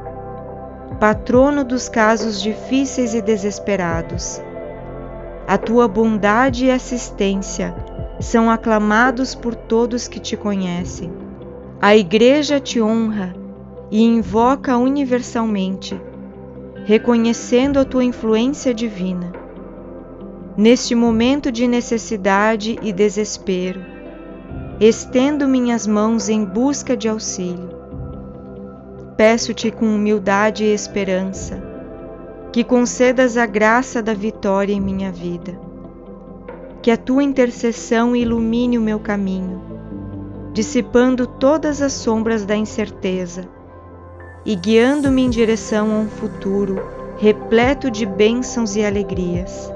patrono dos casos difíceis e desesperados. A tua bondade e assistência são aclamados por todos que te conhecem. A Igreja te honra e invoca universalmente, reconhecendo a tua influência divina. Neste momento de necessidade e desespero, estendo minhas mãos em busca de auxílio peço-te com humildade e esperança que concedas a graça da vitória em minha vida. Que a tua intercessão ilumine o meu caminho, dissipando todas as sombras da incerteza e guiando-me em direção a um futuro repleto de bênçãos e alegrias.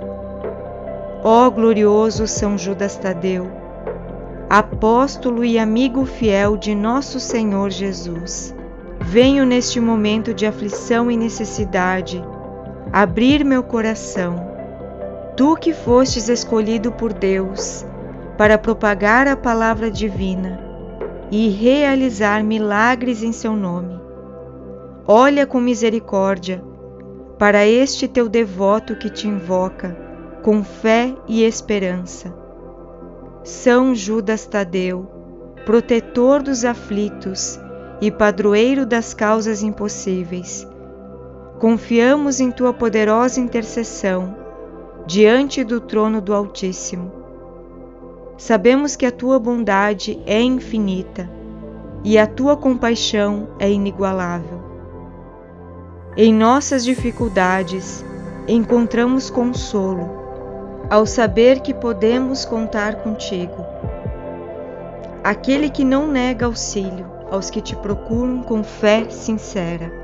Ó glorioso São Judas Tadeu, apóstolo e amigo fiel de nosso Senhor Jesus Venho neste momento de aflição e necessidade abrir meu coração. Tu que fostes escolhido por Deus para propagar a palavra divina e realizar milagres em seu nome. Olha com misericórdia para este teu devoto que te invoca com fé e esperança. São Judas Tadeu, protetor dos aflitos e padroeiro das causas impossíveis. Confiamos em tua poderosa intercessão diante do trono do Altíssimo. Sabemos que a tua bondade é infinita e a tua compaixão é inigualável. Em nossas dificuldades encontramos consolo ao saber que podemos contar contigo. Aquele que não nega auxílio aos que te procuram com fé sincera.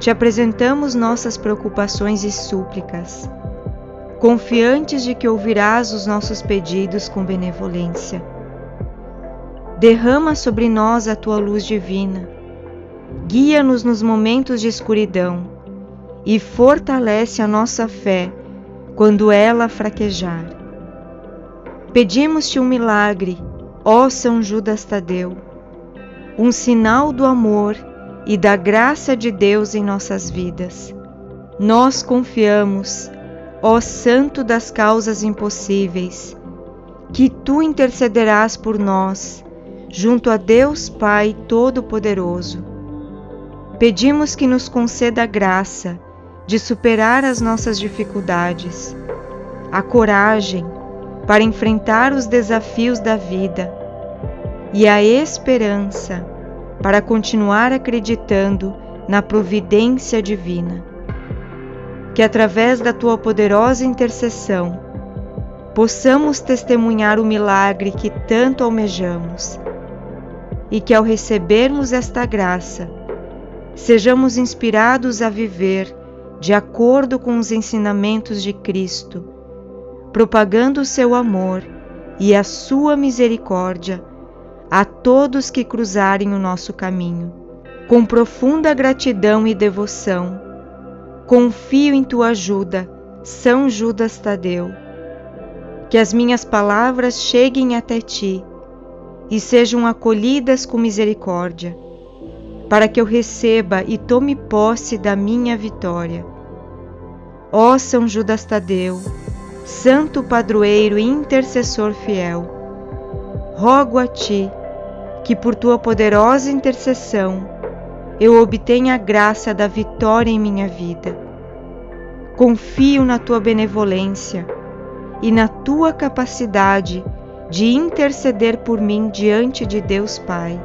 Te apresentamos nossas preocupações e súplicas, confiantes de que ouvirás os nossos pedidos com benevolência. Derrama sobre nós a tua luz divina, guia-nos nos momentos de escuridão e fortalece a nossa fé quando ela fraquejar. Pedimos-te um milagre, ó São Judas Tadeu um sinal do amor e da graça de Deus em nossas vidas. Nós confiamos, ó Santo das causas impossíveis, que tu intercederás por nós, junto a Deus Pai Todo-Poderoso. Pedimos que nos conceda a graça de superar as nossas dificuldades, a coragem para enfrentar os desafios da vida e a esperança para continuar acreditando na providência divina. Que através da tua poderosa intercessão possamos testemunhar o milagre que tanto almejamos e que ao recebermos esta graça sejamos inspirados a viver de acordo com os ensinamentos de Cristo, propagando o seu amor e a sua misericórdia a todos que cruzarem o nosso caminho. Com profunda gratidão e devoção, confio em tua ajuda, São Judas Tadeu. Que as minhas palavras cheguem até ti e sejam acolhidas com misericórdia, para que eu receba e tome posse da minha vitória. Ó São Judas Tadeu, Santo padroeiro e intercessor fiel, rogo a ti que por tua poderosa intercessão eu obtenha a graça da vitória em minha vida. Confio na tua benevolência e na tua capacidade de interceder por mim diante de Deus Pai.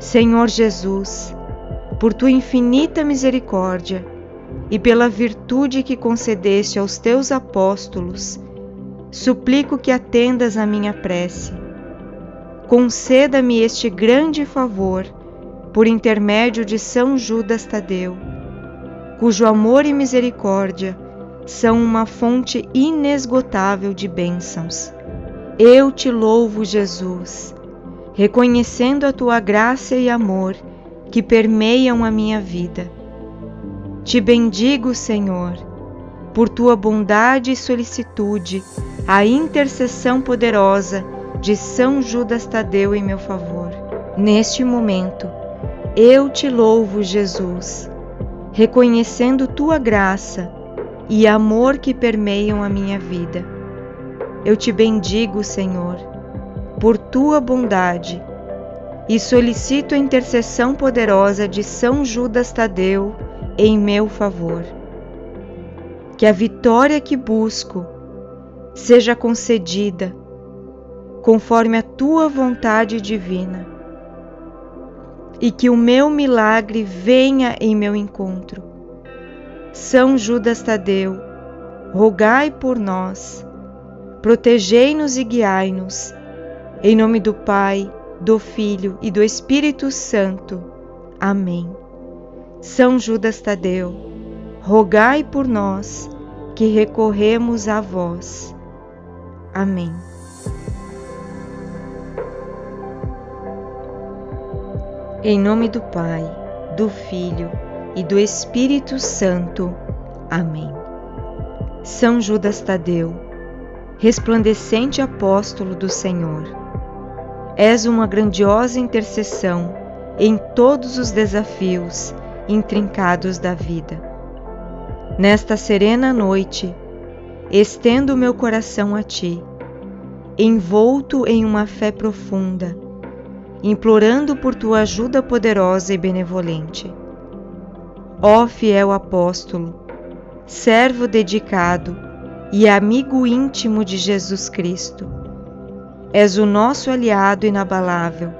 Senhor Jesus, por tua infinita misericórdia e pela virtude que concedeste aos teus apóstolos, suplico que atendas a minha prece. Conceda-me este grande favor por intermédio de São Judas Tadeu, cujo amor e misericórdia são uma fonte inesgotável de bênçãos. Eu te louvo, Jesus, reconhecendo a tua graça e amor que permeiam a minha vida. Te bendigo, Senhor, por tua bondade e solicitude, a intercessão poderosa de São Judas Tadeu em meu favor. Neste momento, eu te louvo, Jesus, reconhecendo tua graça e amor que permeiam a minha vida. Eu te bendigo, Senhor, por tua bondade e solicito a intercessão poderosa de São Judas Tadeu em meu favor. Que a vitória que busco seja concedida conforme a tua vontade divina e que o meu milagre venha em meu encontro. São Judas Tadeu, rogai por nós, protegei-nos e guiai-nos, em nome do Pai, do Filho e do Espírito Santo. Amém. São Judas Tadeu, rogai por nós que recorremos a vós. Amém. Em nome do Pai, do Filho e do Espírito Santo. Amém. São Judas Tadeu, resplandecente apóstolo do Senhor És uma grandiosa intercessão em todos os desafios intrincados da vida. Nesta serena noite, estendo meu coração a ti, envolto em uma fé profunda, implorando por tua ajuda poderosa e benevolente. Ó fiel apóstolo, servo dedicado e amigo íntimo de Jesus Cristo, És o nosso aliado inabalável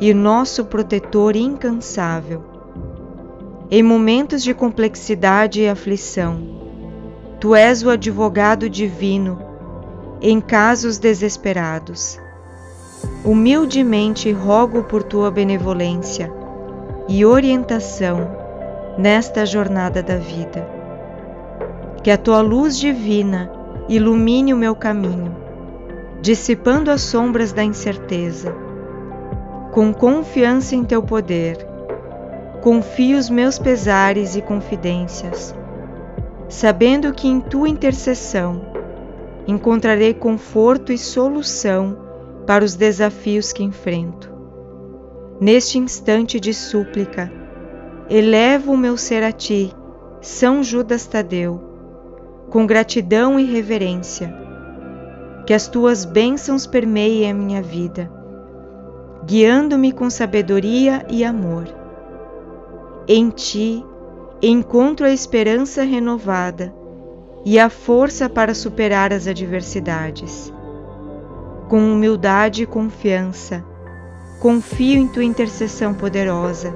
e nosso protetor incansável. Em momentos de complexidade e aflição, Tu és o advogado divino em casos desesperados. Humildemente rogo por Tua benevolência e orientação nesta jornada da vida. Que a Tua luz divina ilumine o meu caminho dissipando as sombras da incerteza. Com confiança em teu poder, confio os meus pesares e confidências, sabendo que em tua intercessão encontrarei conforto e solução para os desafios que enfrento. Neste instante de súplica, elevo o meu ser a ti, São Judas Tadeu, com gratidão e reverência que as tuas bênçãos permeiem a minha vida, guiando-me com sabedoria e amor. Em ti encontro a esperança renovada e a força para superar as adversidades. Com humildade e confiança, confio em tua intercessão poderosa,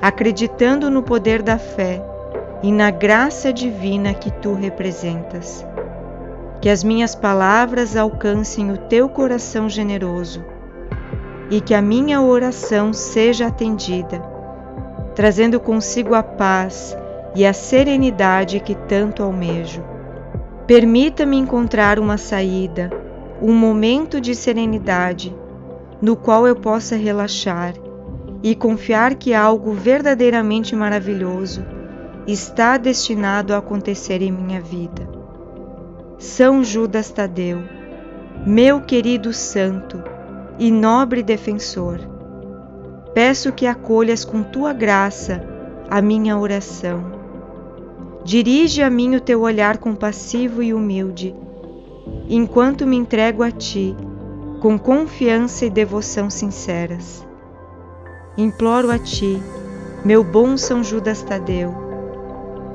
acreditando no poder da fé e na graça divina que tu representas que as minhas palavras alcancem o teu coração generoso e que a minha oração seja atendida, trazendo consigo a paz e a serenidade que tanto almejo. Permita-me encontrar uma saída, um momento de serenidade no qual eu possa relaxar e confiar que algo verdadeiramente maravilhoso está destinado a acontecer em minha vida. São Judas Tadeu, meu querido santo e nobre defensor, peço que acolhas com tua graça a minha oração. dirige a mim o teu olhar compassivo e humilde, enquanto me entrego a ti com confiança e devoção sinceras. Imploro a ti, meu bom São Judas Tadeu,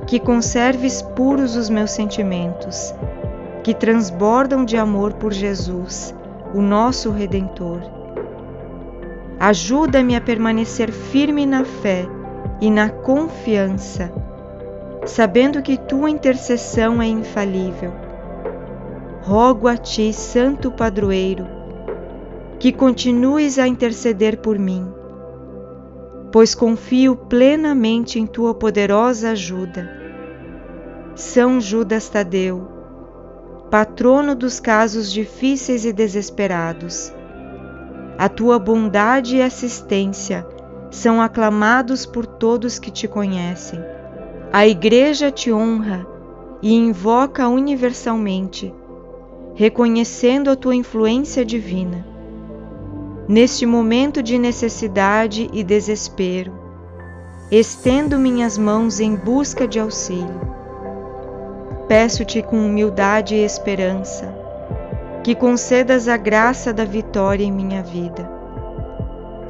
que conserves puros os meus sentimentos, que transbordam de amor por Jesus, o nosso Redentor. Ajuda-me a permanecer firme na fé e na confiança, sabendo que tua intercessão é infalível. Rogo a ti, Santo Padroeiro, que continues a interceder por mim pois confio plenamente em tua poderosa ajuda. São Judas Tadeu, patrono dos casos difíceis e desesperados, a tua bondade e assistência são aclamados por todos que te conhecem. A Igreja te honra e invoca universalmente, reconhecendo a tua influência divina Neste momento de necessidade e desespero, estendo minhas mãos em busca de auxílio. Peço-te com humildade e esperança que concedas a graça da vitória em minha vida.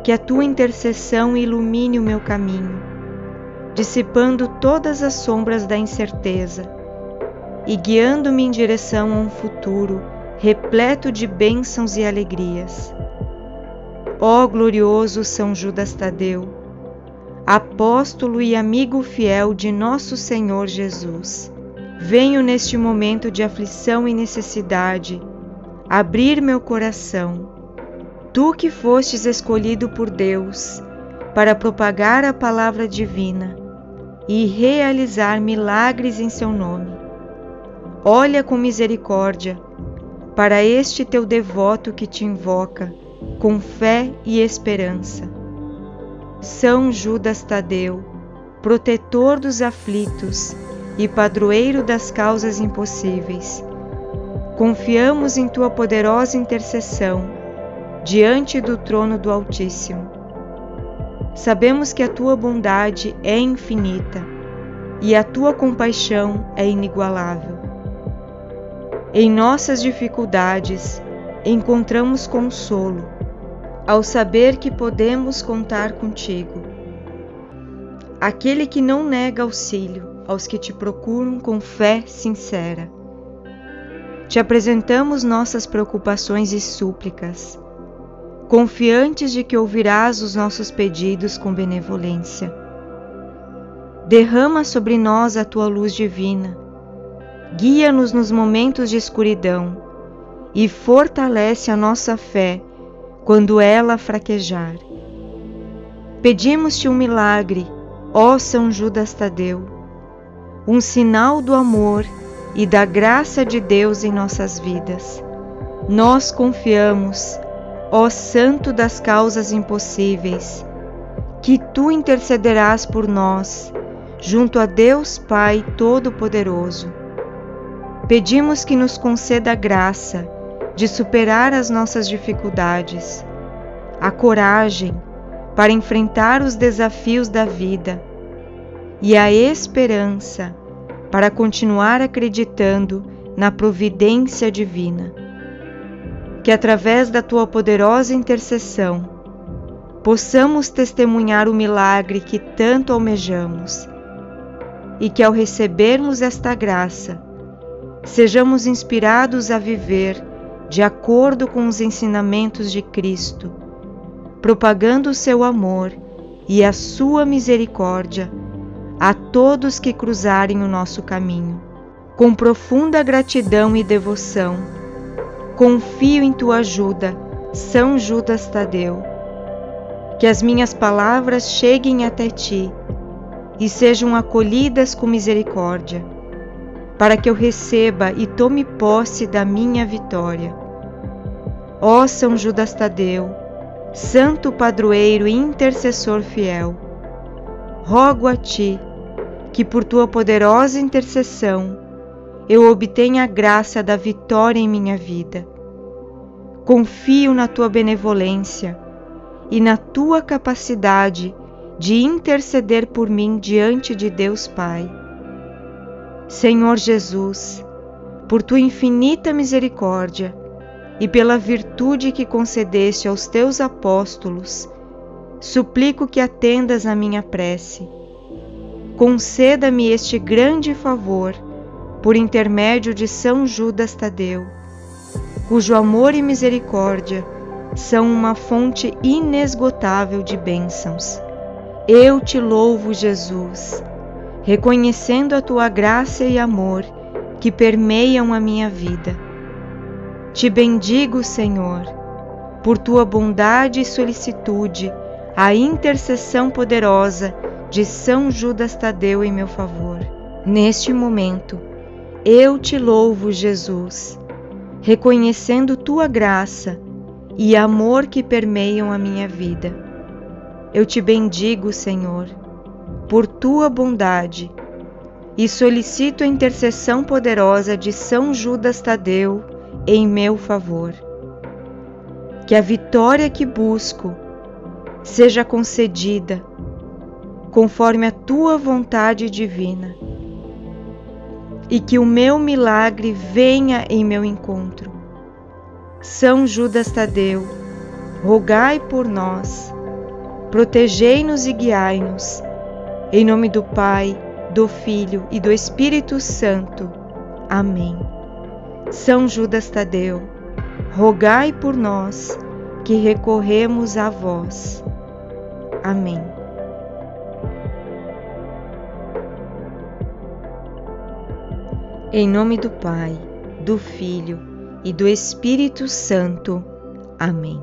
Que a tua intercessão ilumine o meu caminho, dissipando todas as sombras da incerteza e guiando-me em direção a um futuro repleto de bênçãos e alegrias. Ó glorioso São Judas Tadeu, apóstolo e amigo fiel de nosso Senhor Jesus, venho neste momento de aflição e necessidade abrir meu coração. Tu que fostes escolhido por Deus para propagar a palavra divina e realizar milagres em seu nome. Olha com misericórdia para este teu devoto que te invoca com fé e esperança. São Judas Tadeu, protetor dos aflitos e padroeiro das causas impossíveis, confiamos em tua poderosa intercessão diante do trono do Altíssimo. Sabemos que a tua bondade é infinita e a tua compaixão é inigualável. Em nossas dificuldades, encontramos consolo ao saber que podemos contar contigo. Aquele que não nega auxílio aos que te procuram com fé sincera. Te apresentamos nossas preocupações e súplicas, confiantes de que ouvirás os nossos pedidos com benevolência. Derrama sobre nós a tua luz divina, guia-nos nos momentos de escuridão e fortalece a nossa fé quando ela fraquejar. Pedimos-te um milagre, ó São Judas Tadeu, um sinal do amor e da graça de Deus em nossas vidas. Nós confiamos, ó Santo das causas impossíveis, que tu intercederás por nós, junto a Deus Pai Todo-Poderoso. Pedimos que nos conceda graça de superar as nossas dificuldades, a coragem para enfrentar os desafios da vida e a esperança para continuar acreditando na providência divina. Que através da tua poderosa intercessão possamos testemunhar o milagre que tanto almejamos e que ao recebermos esta graça sejamos inspirados a viver de acordo com os ensinamentos de Cristo, propagando o seu amor e a sua misericórdia a todos que cruzarem o nosso caminho. Com profunda gratidão e devoção, confio em tua ajuda, São Judas Tadeu. Que as minhas palavras cheguem até ti e sejam acolhidas com misericórdia para que eu receba e tome posse da minha vitória. Ó São Judas Tadeu, Santo Padroeiro e Intercessor fiel, rogo a Ti que por Tua poderosa intercessão eu obtenha a graça da vitória em minha vida. Confio na Tua benevolência e na Tua capacidade de interceder por mim diante de Deus Pai Senhor Jesus, por tua infinita misericórdia e pela virtude que concedeste aos teus apóstolos, suplico que atendas a minha prece. Conceda-me este grande favor por intermédio de São Judas Tadeu, cujo amor e misericórdia são uma fonte inesgotável de bênçãos. Eu te louvo, Jesus, reconhecendo a tua graça e amor que permeiam a minha vida. Te bendigo, Senhor, por tua bondade e solicitude, a intercessão poderosa de São Judas Tadeu em meu favor. Neste momento, eu te louvo, Jesus, reconhecendo tua graça e amor que permeiam a minha vida. Eu te bendigo, Senhor, por tua bondade e solicito a intercessão poderosa de São Judas Tadeu em meu favor. Que a vitória que busco seja concedida conforme a tua vontade divina e que o meu milagre venha em meu encontro. São Judas Tadeu, rogai por nós, protegei-nos e guiai-nos, em nome do Pai, do Filho e do Espírito Santo. Amém. São Judas Tadeu, rogai por nós que recorremos a vós. Amém. Em nome do Pai, do Filho e do Espírito Santo. Amém.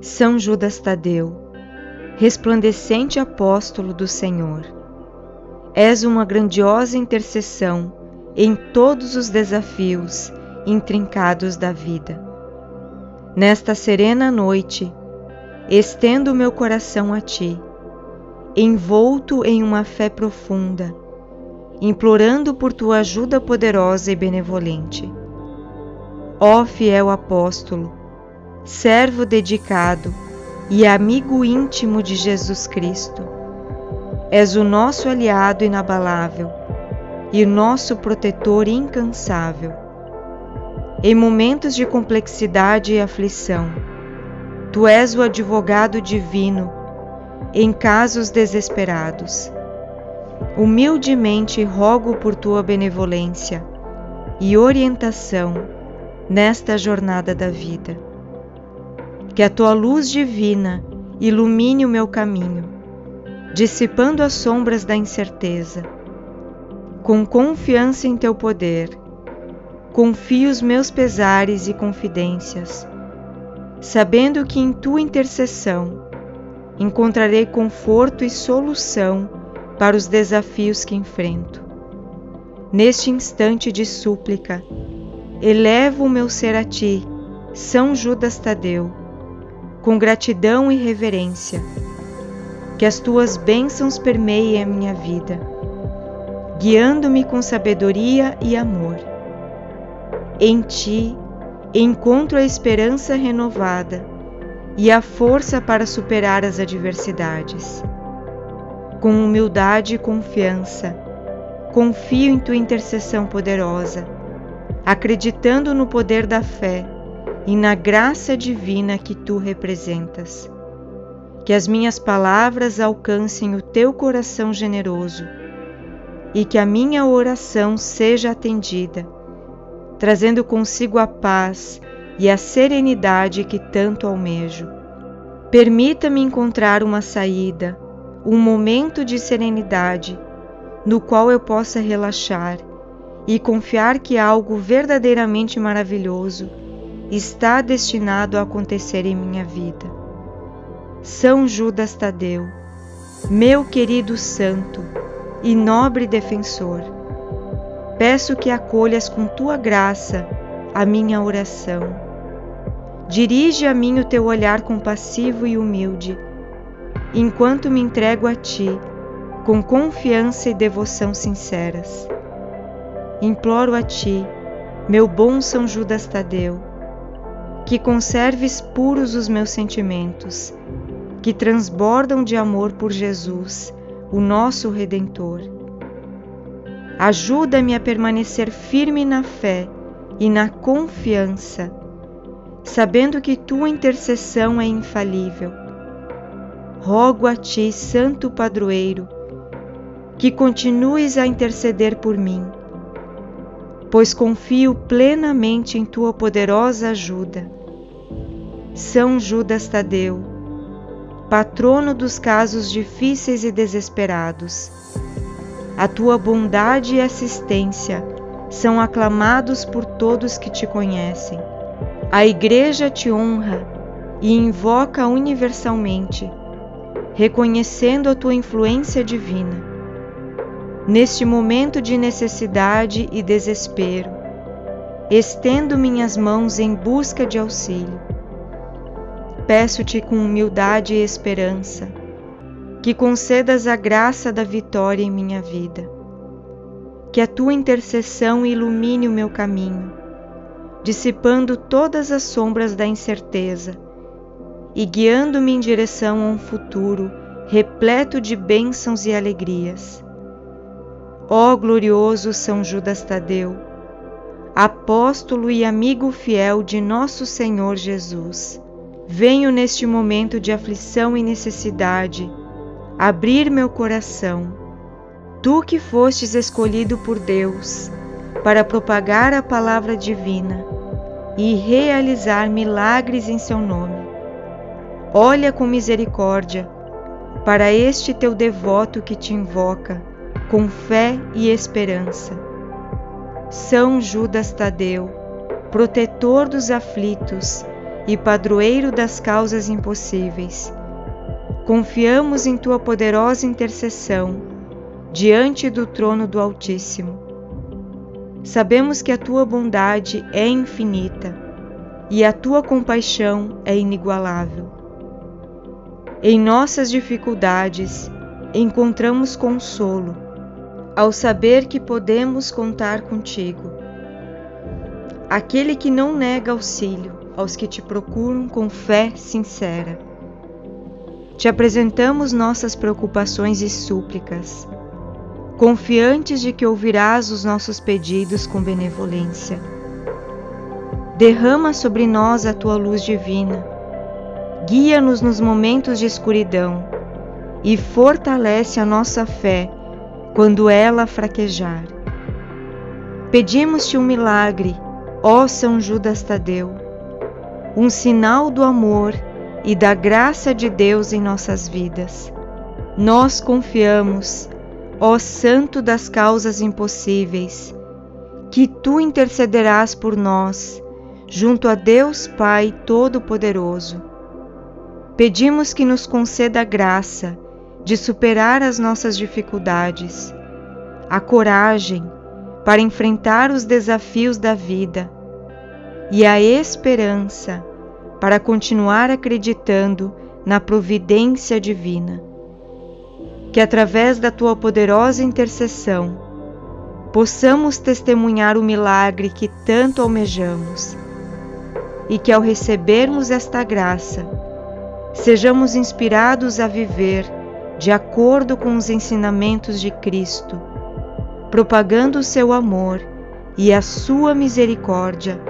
São Judas Tadeu, resplandecente apóstolo do Senhor, és uma grandiosa intercessão em todos os desafios intrincados da vida. Nesta serena noite, estendo meu coração a ti, envolto em uma fé profunda implorando por tua ajuda poderosa e benevolente. Ó fiel apóstolo, servo dedicado e amigo íntimo de Jesus Cristo, és o nosso aliado inabalável e o nosso protetor incansável. Em momentos de complexidade e aflição, tu és o advogado divino em casos desesperados humildemente rogo por tua benevolência e orientação nesta jornada da vida. Que a tua luz divina ilumine o meu caminho, dissipando as sombras da incerteza. Com confiança em teu poder, confio os meus pesares e confidências, sabendo que em tua intercessão encontrarei conforto e solução para os desafios que enfrento. Neste instante de súplica, elevo o meu ser a ti, São Judas Tadeu, com gratidão e reverência. Que as tuas bênçãos permeiem a minha vida, guiando-me com sabedoria e amor. Em ti encontro a esperança renovada e a força para superar as adversidades com humildade e confiança. Confio em tua intercessão poderosa, acreditando no poder da fé e na graça divina que tu representas. Que as minhas palavras alcancem o teu coração generoso e que a minha oração seja atendida, trazendo consigo a paz e a serenidade que tanto almejo. Permita-me encontrar uma saída um momento de serenidade no qual eu possa relaxar e confiar que algo verdadeiramente maravilhoso está destinado a acontecer em minha vida. São Judas Tadeu, meu querido santo e nobre defensor, peço que acolhas com tua graça a minha oração. Dirige a mim o teu olhar compassivo e humilde enquanto me entrego a Ti com confiança e devoção sinceras. Imploro a Ti, meu bom São Judas Tadeu, que conserves puros os meus sentimentos, que transbordam de amor por Jesus, o nosso Redentor. Ajuda-me a permanecer firme na fé e na confiança, sabendo que tua intercessão é infalível. Rogo a ti, Santo Padroeiro, que continues a interceder por mim, pois confio plenamente em tua poderosa ajuda. São Judas Tadeu, patrono dos casos difíceis e desesperados, a tua bondade e assistência são aclamados por todos que te conhecem. A Igreja te honra e invoca universalmente, reconhecendo a tua influência divina. Neste momento de necessidade e desespero, estendo minhas mãos em busca de auxílio. Peço-te com humildade e esperança que concedas a graça da vitória em minha vida. Que a tua intercessão ilumine o meu caminho, dissipando todas as sombras da incerteza e guiando-me em direção a um futuro repleto de bênçãos e alegrias. Ó glorioso São Judas Tadeu, apóstolo e amigo fiel de nosso Senhor Jesus, venho neste momento de aflição e necessidade abrir meu coração. Tu que fostes escolhido por Deus para propagar a palavra divina e realizar milagres em seu nome. Olha com misericórdia para este teu devoto que te invoca com fé e esperança. São Judas Tadeu, protetor dos aflitos e padroeiro das causas impossíveis Confiamos em tua poderosa intercessão diante do trono do Altíssimo. Sabemos que a tua bondade é infinita e a tua compaixão é inigualável. Em nossas dificuldades encontramos consolo ao saber que podemos contar contigo. Aquele que não nega auxílio aos que te procuram com fé sincera te apresentamos nossas preocupações e súplicas, confiantes de que ouvirás os nossos pedidos com benevolência. Derrama sobre nós a tua luz divina, guia-nos nos momentos de escuridão e fortalece a nossa fé quando ela fraquejar. Pedimos-te um milagre, ó São Judas Tadeu, um sinal do amor e da graça de Deus em nossas vidas. Nós confiamos, ó Santo das causas impossíveis, que tu intercederás por nós junto a Deus Pai Todo-Poderoso. Pedimos que nos conceda a graça de superar as nossas dificuldades, a coragem para enfrentar os desafios da vida e a esperança para continuar acreditando na providência divina. Que através da tua poderosa intercessão possamos testemunhar o milagre que tanto almejamos e que ao recebermos esta graça sejamos inspirados a viver de acordo com os ensinamentos de Cristo, propagando o seu amor e a sua misericórdia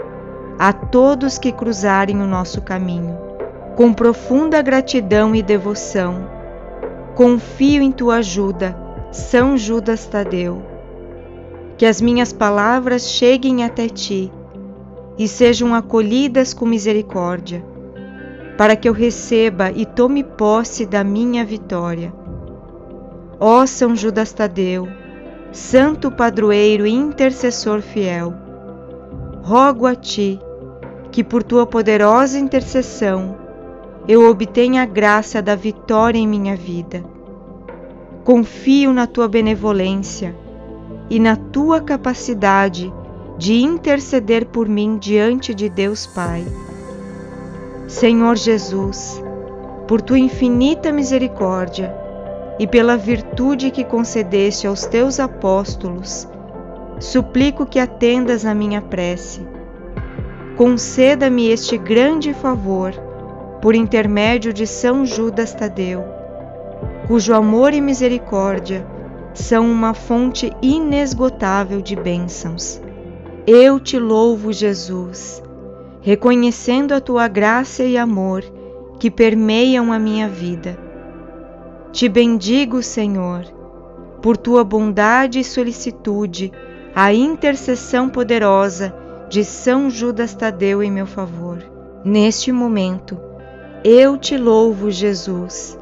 a todos que cruzarem o nosso caminho. Com profunda gratidão e devoção, confio em tua ajuda, São Judas Tadeu. Que as minhas palavras cheguem até ti e sejam acolhidas com misericórdia, para que eu receba e tome posse da minha vitória. Ó São Judas Tadeu, Santo Padroeiro e Intercessor fiel, rogo a ti que por tua poderosa intercessão eu obtenha a graça da vitória em minha vida. Confio na tua benevolência e na tua capacidade de interceder por mim diante de Deus Pai. Senhor Jesus, por tua infinita misericórdia e pela virtude que concedeste aos teus apóstolos, suplico que atendas a minha prece conceda-me este grande favor por intermédio de São Judas Tadeu, cujo amor e misericórdia são uma fonte inesgotável de bênçãos. Eu te louvo, Jesus, reconhecendo a tua graça e amor que permeiam a minha vida. Te bendigo, Senhor, por tua bondade e solicitude, a intercessão poderosa de São Judas Tadeu em meu favor. Neste momento, eu te louvo, Jesus,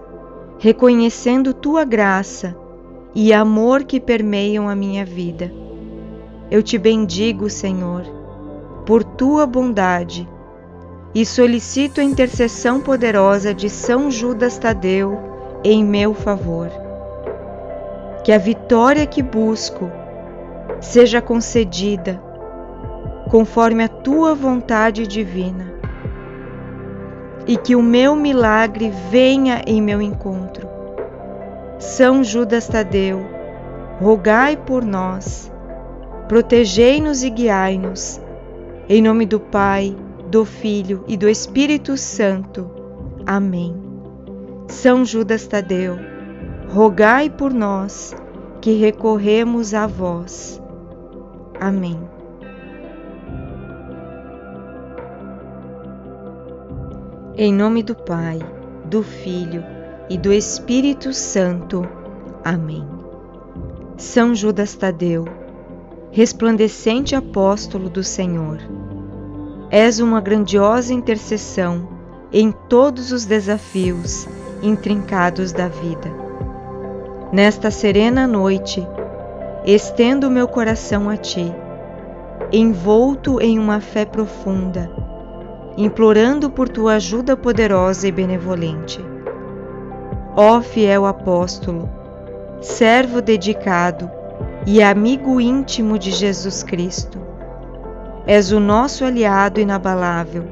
reconhecendo tua graça e amor que permeiam a minha vida. Eu te bendigo, Senhor, por tua bondade e solicito a intercessão poderosa de São Judas Tadeu em meu favor. Que a vitória que busco seja concedida conforme a tua vontade divina e que o meu milagre venha em meu encontro. São Judas Tadeu, rogai por nós, protegei-nos e guiai-nos, em nome do Pai, do Filho e do Espírito Santo. Amém. São Judas Tadeu, rogai por nós que recorremos a vós. Amém. Em nome do Pai, do Filho e do Espírito Santo. Amém. São Judas Tadeu, resplandecente apóstolo do Senhor, és uma grandiosa intercessão em todos os desafios intrincados da vida. Nesta serena noite, estendo meu coração a ti, envolto em uma fé profunda implorando por tua ajuda poderosa e benevolente. Ó fiel apóstolo, servo dedicado e amigo íntimo de Jesus Cristo, és o nosso aliado inabalável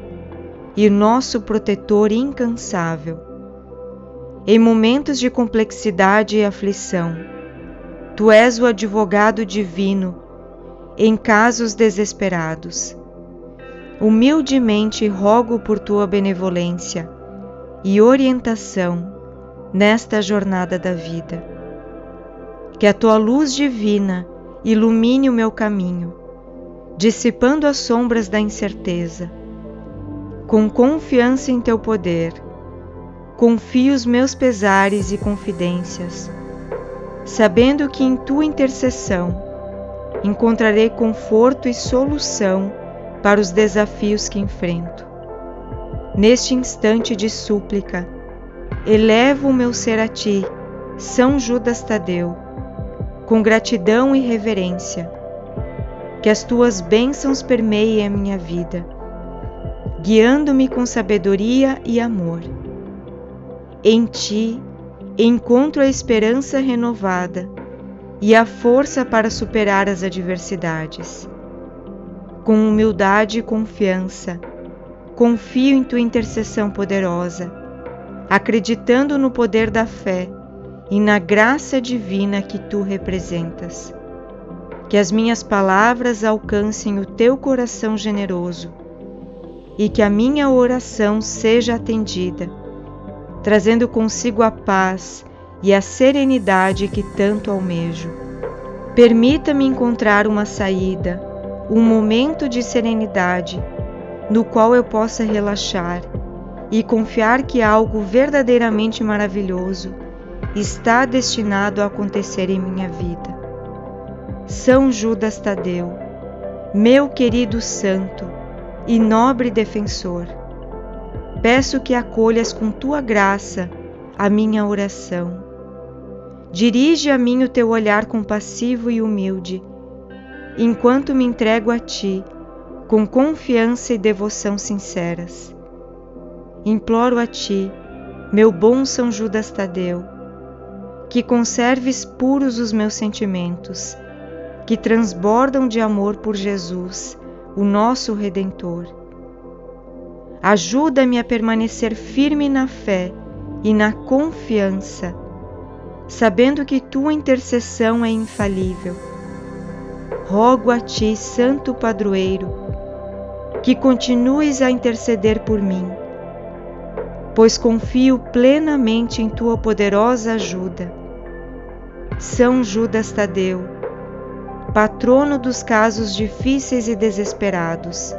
e nosso protetor incansável. Em momentos de complexidade e aflição, tu és o advogado divino em casos desesperados humildemente rogo por tua benevolência e orientação nesta jornada da vida. Que a tua luz divina ilumine o meu caminho, dissipando as sombras da incerteza. Com confiança em teu poder, confio os meus pesares e confidências, sabendo que em tua intercessão encontrarei conforto e solução para os desafios que enfrento. Neste instante de súplica, elevo o meu ser a ti, São Judas Tadeu, com gratidão e reverência. Que as tuas bênçãos permeiem a minha vida, guiando-me com sabedoria e amor. Em ti encontro a esperança renovada e a força para superar as adversidades com humildade e confiança, confio em tua intercessão poderosa, acreditando no poder da fé e na graça divina que tu representas. Que as minhas palavras alcancem o teu coração generoso e que a minha oração seja atendida, trazendo consigo a paz e a serenidade que tanto almejo. Permita-me encontrar uma saída um momento de serenidade no qual eu possa relaxar e confiar que algo verdadeiramente maravilhoso está destinado a acontecer em minha vida. São Judas Tadeu, meu querido santo e nobre defensor, peço que acolhas com tua graça a minha oração. Dirige a mim o teu olhar compassivo e humilde enquanto me entrego a Ti com confiança e devoção sinceras. Imploro a Ti, meu bom São Judas Tadeu, que conserves puros os meus sentimentos, que transbordam de amor por Jesus, o nosso Redentor. Ajuda-me a permanecer firme na fé e na confiança, sabendo que tua intercessão é infalível rogo a ti, Santo Padroeiro, que continues a interceder por mim, pois confio plenamente em tua poderosa ajuda. São Judas Tadeu, patrono dos casos difíceis e desesperados.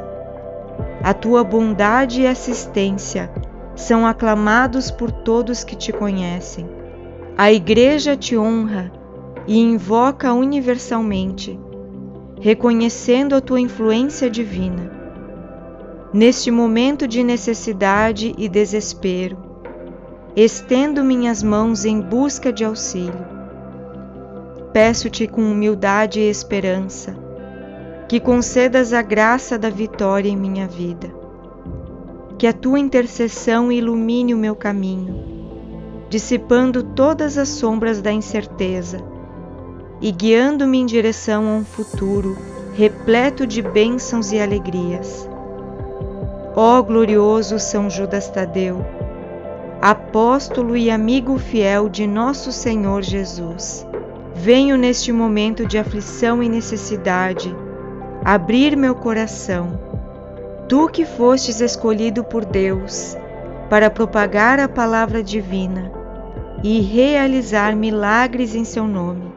A tua bondade e assistência são aclamados por todos que te conhecem. A Igreja te honra e invoca universalmente, reconhecendo a tua influência divina. Neste momento de necessidade e desespero, estendo minhas mãos em busca de auxílio. Peço-te com humildade e esperança que concedas a graça da vitória em minha vida. Que a tua intercessão ilumine o meu caminho, dissipando todas as sombras da incerteza e guiando-me em direção a um futuro repleto de bênçãos e alegrias. Ó glorioso São Judas Tadeu, apóstolo e amigo fiel de nosso Senhor Jesus, venho neste momento de aflição e necessidade abrir meu coração. Tu que fostes escolhido por Deus para propagar a palavra divina e realizar milagres em seu nome.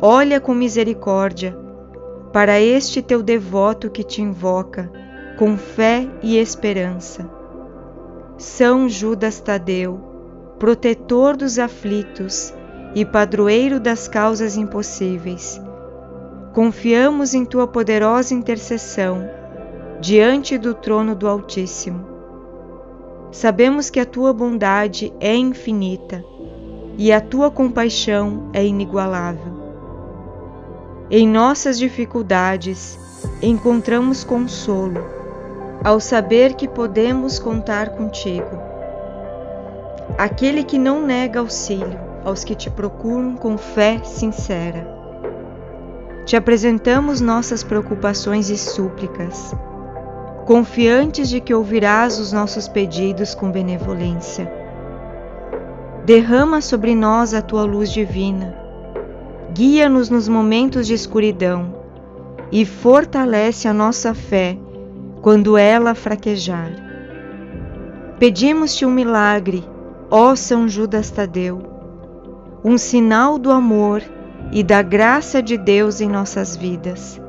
Olha com misericórdia para este teu devoto que te invoca com fé e esperança. São Judas Tadeu, protetor dos aflitos e padroeiro das causas impossíveis, confiamos em tua poderosa intercessão diante do trono do Altíssimo. Sabemos que a tua bondade é infinita e a tua compaixão é inigualável. Em nossas dificuldades, encontramos consolo ao saber que podemos contar contigo. Aquele que não nega auxílio aos que te procuram com fé sincera. Te apresentamos nossas preocupações e súplicas, confiantes de que ouvirás os nossos pedidos com benevolência. Derrama sobre nós a tua luz divina guia-nos nos momentos de escuridão e fortalece a nossa fé quando ela fraquejar. Pedimos-te um milagre, ó São Judas Tadeu, um sinal do amor e da graça de Deus em nossas vidas.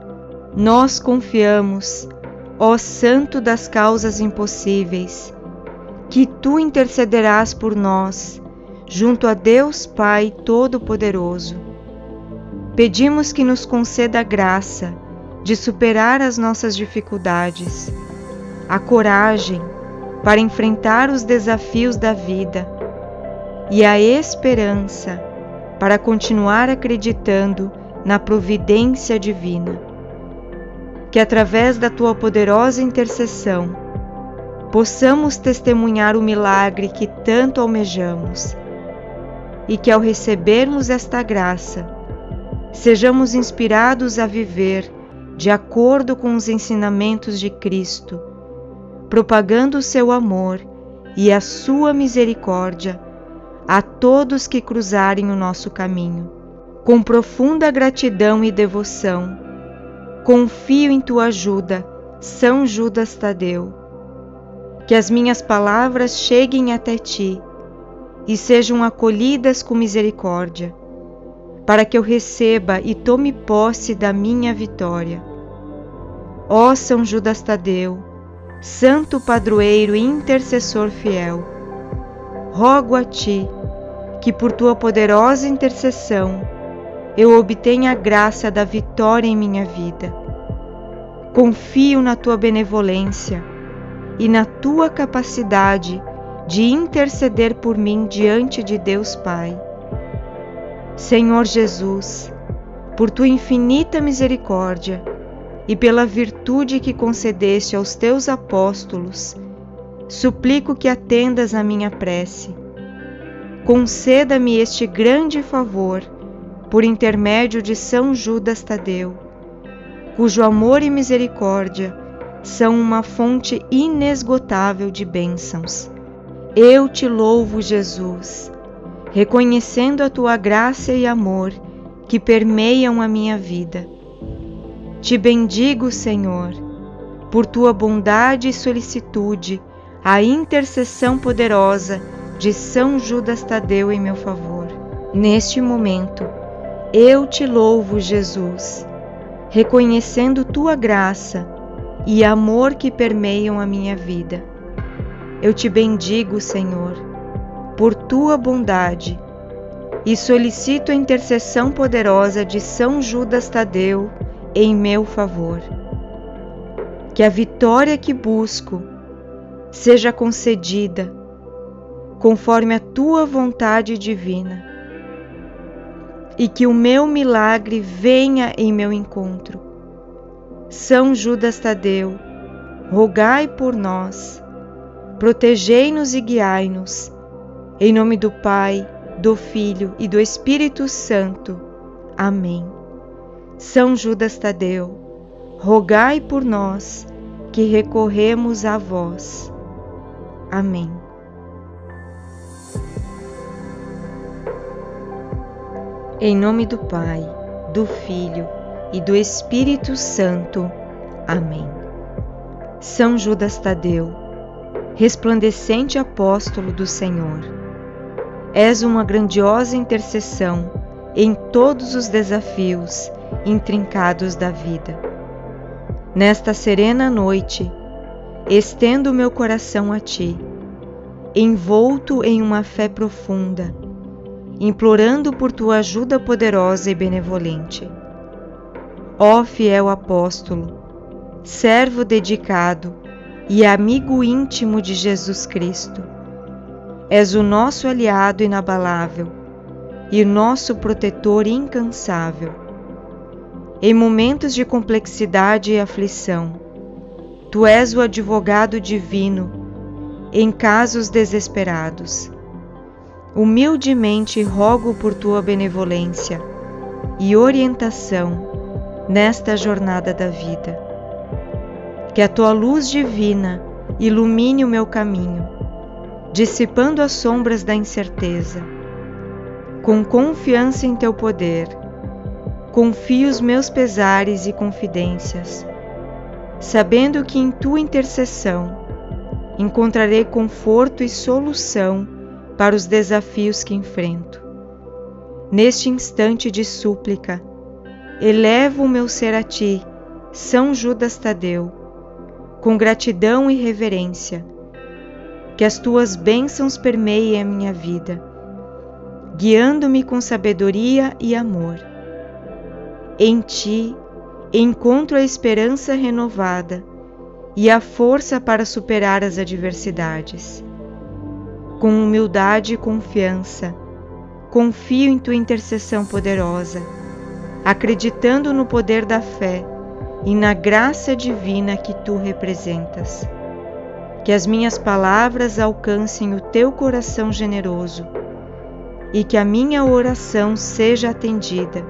Nós confiamos, ó Santo das causas impossíveis, que tu intercederás por nós junto a Deus Pai Todo-Poderoso Pedimos que nos conceda a graça de superar as nossas dificuldades, a coragem para enfrentar os desafios da vida e a esperança para continuar acreditando na providência divina. Que através da tua poderosa intercessão possamos testemunhar o milagre que tanto almejamos e que ao recebermos esta graça, sejamos inspirados a viver de acordo com os ensinamentos de Cristo, propagando o seu amor e a sua misericórdia a todos que cruzarem o nosso caminho. Com profunda gratidão e devoção, confio em tua ajuda, São Judas Tadeu. Que as minhas palavras cheguem até ti e sejam acolhidas com misericórdia para que eu receba e tome posse da minha vitória. Ó São Judas Tadeu, santo padroeiro e intercessor fiel, rogo a ti que por tua poderosa intercessão eu obtenha a graça da vitória em minha vida. Confio na tua benevolência e na tua capacidade de interceder por mim diante de Deus Pai Senhor Jesus, por tua infinita misericórdia e pela virtude que concedeste aos teus apóstolos, suplico que atendas a minha prece. Conceda-me este grande favor por intermédio de São Judas Tadeu, cujo amor e misericórdia são uma fonte inesgotável de bênçãos. Eu te louvo, Jesus reconhecendo a tua graça e amor que permeiam a minha vida. Te bendigo, Senhor, por tua bondade e solicitude, a intercessão poderosa de São Judas Tadeu em meu favor. Neste momento, eu te louvo, Jesus, reconhecendo tua graça e amor que permeiam a minha vida. Eu te bendigo, Senhor, por tua bondade e solicito a intercessão poderosa de São Judas Tadeu em meu favor. Que a vitória que busco seja concedida conforme a tua vontade divina e que o meu milagre venha em meu encontro. São Judas Tadeu, rogai por nós, protegei-nos e guiai-nos, em nome do Pai, do Filho e do Espírito Santo. Amém. São Judas Tadeu, rogai por nós que recorremos a vós. Amém. Em nome do Pai, do Filho e do Espírito Santo. Amém. São Judas Tadeu, resplandecente apóstolo do Senhor, és uma grandiosa intercessão em todos os desafios intrincados da vida. Nesta serena noite, estendo meu coração a ti, envolto em uma fé profunda implorando por tua ajuda poderosa e benevolente. Ó fiel apóstolo, servo dedicado e amigo íntimo de Jesus Cristo, és o nosso aliado inabalável e nosso protetor incansável. Em momentos de complexidade e aflição, tu és o advogado divino em casos desesperados humildemente rogo por tua benevolência e orientação nesta jornada da vida. Que a tua luz divina ilumine o meu caminho, dissipando as sombras da incerteza. Com confiança em teu poder, confio os meus pesares e confidências, sabendo que em tua intercessão encontrarei conforto e solução para os desafios que enfrento. Neste instante de súplica, elevo o meu ser a ti, São Judas Tadeu, com gratidão e reverência. Que as tuas bênçãos permeiem a minha vida, guiando-me com sabedoria e amor. Em ti encontro a esperança renovada e a força para superar as adversidades com humildade e confiança, confio em tua intercessão poderosa, acreditando no poder da fé e na graça divina que tu representas. Que as minhas palavras alcancem o teu coração generoso e que a minha oração seja atendida,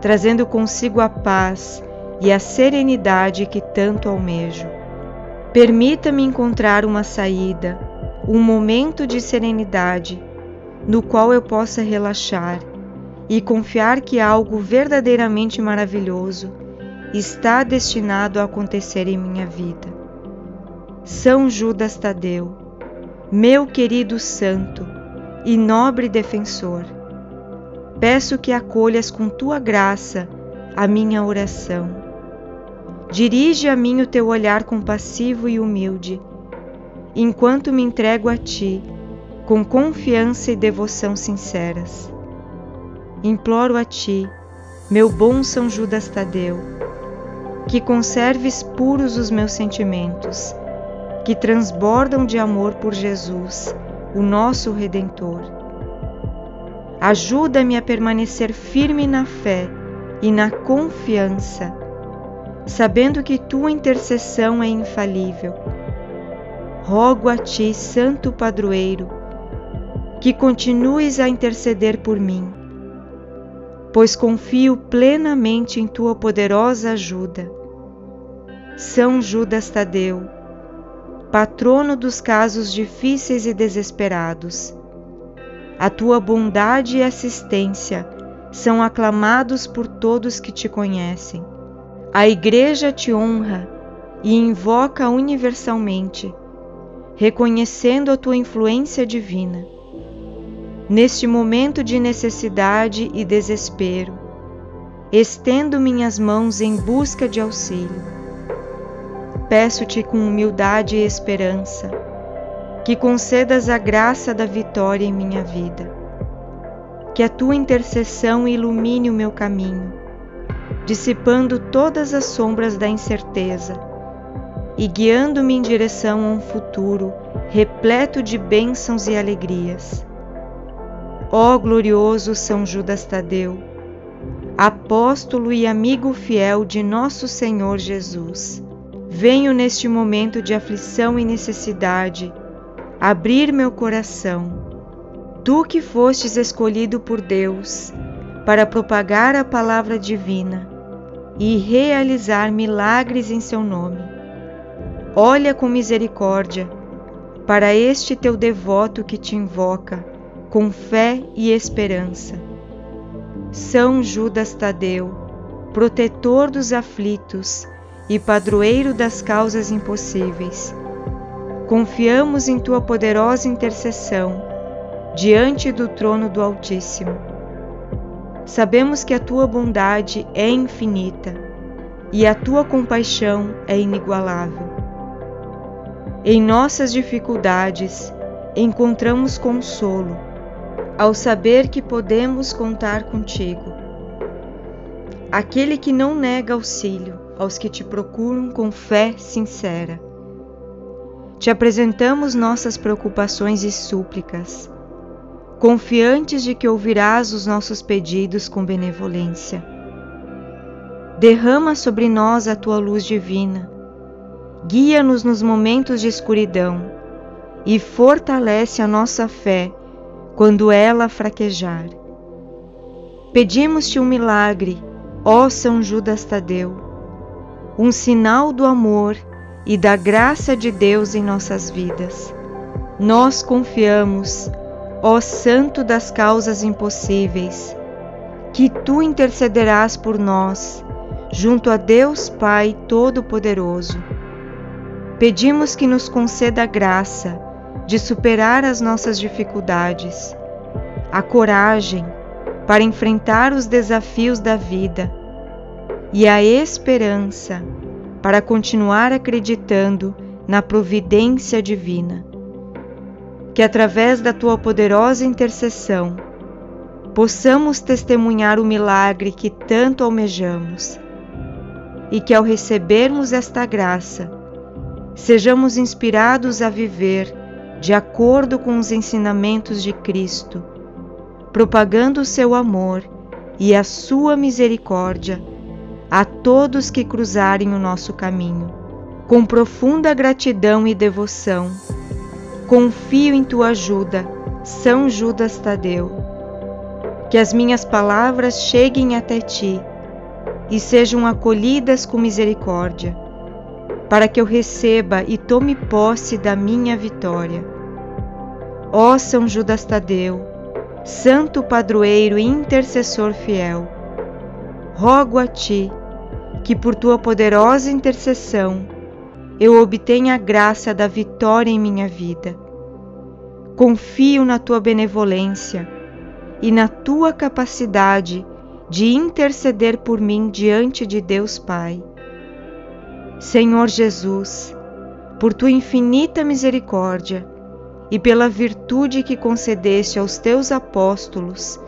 trazendo consigo a paz e a serenidade que tanto almejo. Permita-me encontrar uma saída um momento de serenidade no qual eu possa relaxar e confiar que algo verdadeiramente maravilhoso está destinado a acontecer em minha vida. São Judas Tadeu, meu querido santo e nobre defensor, peço que acolhas com tua graça a minha oração. Dirige a mim o teu olhar compassivo e humilde enquanto me entrego a Ti com confiança e devoção sinceras. Imploro a Ti, meu bom São Judas Tadeu, que conserves puros os meus sentimentos, que transbordam de amor por Jesus, o nosso Redentor. Ajuda-me a permanecer firme na fé e na confiança, sabendo que tua intercessão é infalível rogo a ti, Santo Padroeiro, que continues a interceder por mim, pois confio plenamente em tua poderosa ajuda. São Judas Tadeu, patrono dos casos difíceis e desesperados, a tua bondade e assistência são aclamados por todos que te conhecem. A Igreja te honra e invoca universalmente reconhecendo a tua influência divina. Neste momento de necessidade e desespero, estendo minhas mãos em busca de auxílio. Peço-te com humildade e esperança que concedas a graça da vitória em minha vida. Que a tua intercessão ilumine o meu caminho, dissipando todas as sombras da incerteza e guiando-me em direção a um futuro repleto de bênçãos e alegrias. Ó glorioso São Judas Tadeu, apóstolo e amigo fiel de nosso Senhor Jesus, venho neste momento de aflição e necessidade abrir meu coração. Tu que fostes escolhido por Deus para propagar a palavra divina e realizar milagres em seu nome. Olha com misericórdia para este teu devoto que te invoca com fé e esperança. São Judas Tadeu, protetor dos aflitos e padroeiro das causas impossíveis, confiamos em tua poderosa intercessão diante do trono do Altíssimo. Sabemos que a tua bondade é infinita e a tua compaixão é inigualável. Em nossas dificuldades, encontramos consolo ao saber que podemos contar contigo. Aquele que não nega auxílio aos que te procuram com fé sincera. Te apresentamos nossas preocupações e súplicas, confiantes de que ouvirás os nossos pedidos com benevolência. Derrama sobre nós a tua luz divina guia-nos nos momentos de escuridão e fortalece a nossa fé quando ela fraquejar. Pedimos-te um milagre, ó São Judas Tadeu, um sinal do amor e da graça de Deus em nossas vidas. Nós confiamos, ó Santo das causas impossíveis, que tu intercederás por nós junto a Deus Pai Todo-Poderoso Pedimos que nos conceda a graça de superar as nossas dificuldades, a coragem para enfrentar os desafios da vida e a esperança para continuar acreditando na providência divina. Que através da tua poderosa intercessão possamos testemunhar o milagre que tanto almejamos e que ao recebermos esta graça, sejamos inspirados a viver de acordo com os ensinamentos de Cristo, propagando o seu amor e a sua misericórdia a todos que cruzarem o nosso caminho. Com profunda gratidão e devoção, confio em tua ajuda, São Judas Tadeu. Que as minhas palavras cheguem até ti e sejam acolhidas com misericórdia para que eu receba e tome posse da minha vitória. Ó São Judas Tadeu, santo padroeiro e intercessor fiel, rogo a ti que por tua poderosa intercessão eu obtenha a graça da vitória em minha vida. Confio na tua benevolência e na tua capacidade de interceder por mim diante de Deus Pai Senhor Jesus, por tua infinita misericórdia e pela virtude que concedeste aos teus apóstolos,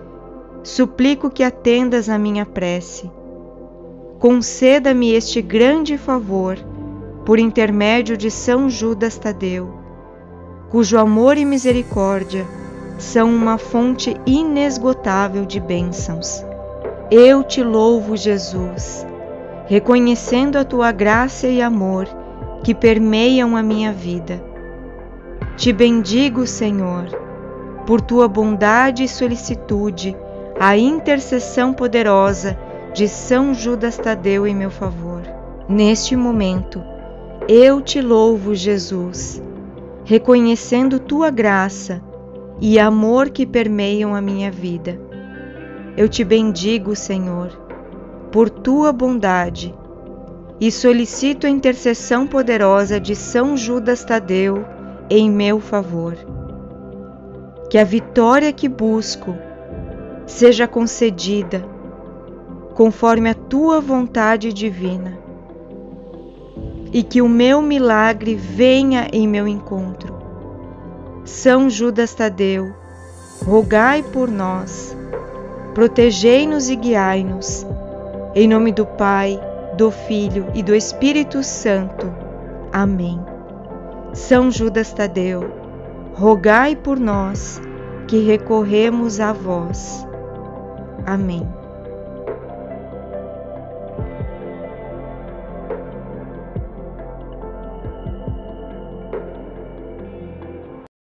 suplico que atendas a minha prece. Conceda-me este grande favor por intermédio de São Judas Tadeu, cujo amor e misericórdia são uma fonte inesgotável de bênçãos. Eu te louvo, Jesus reconhecendo a tua graça e amor que permeiam a minha vida. Te bendigo, Senhor, por tua bondade e solicitude, a intercessão poderosa de São Judas Tadeu em meu favor. Neste momento, eu te louvo, Jesus, reconhecendo tua graça e amor que permeiam a minha vida. Eu te bendigo, Senhor por tua bondade e solicito a intercessão poderosa de São Judas Tadeu em meu favor. que a vitória que busco seja concedida conforme a tua vontade divina e que o meu milagre venha em meu encontro. São Judas Tadeu, rogai por nós, protegei-nos e guiai-nos, em nome do Pai, do Filho e do Espírito Santo. Amém. São Judas Tadeu, rogai por nós que recorremos a vós. Amém.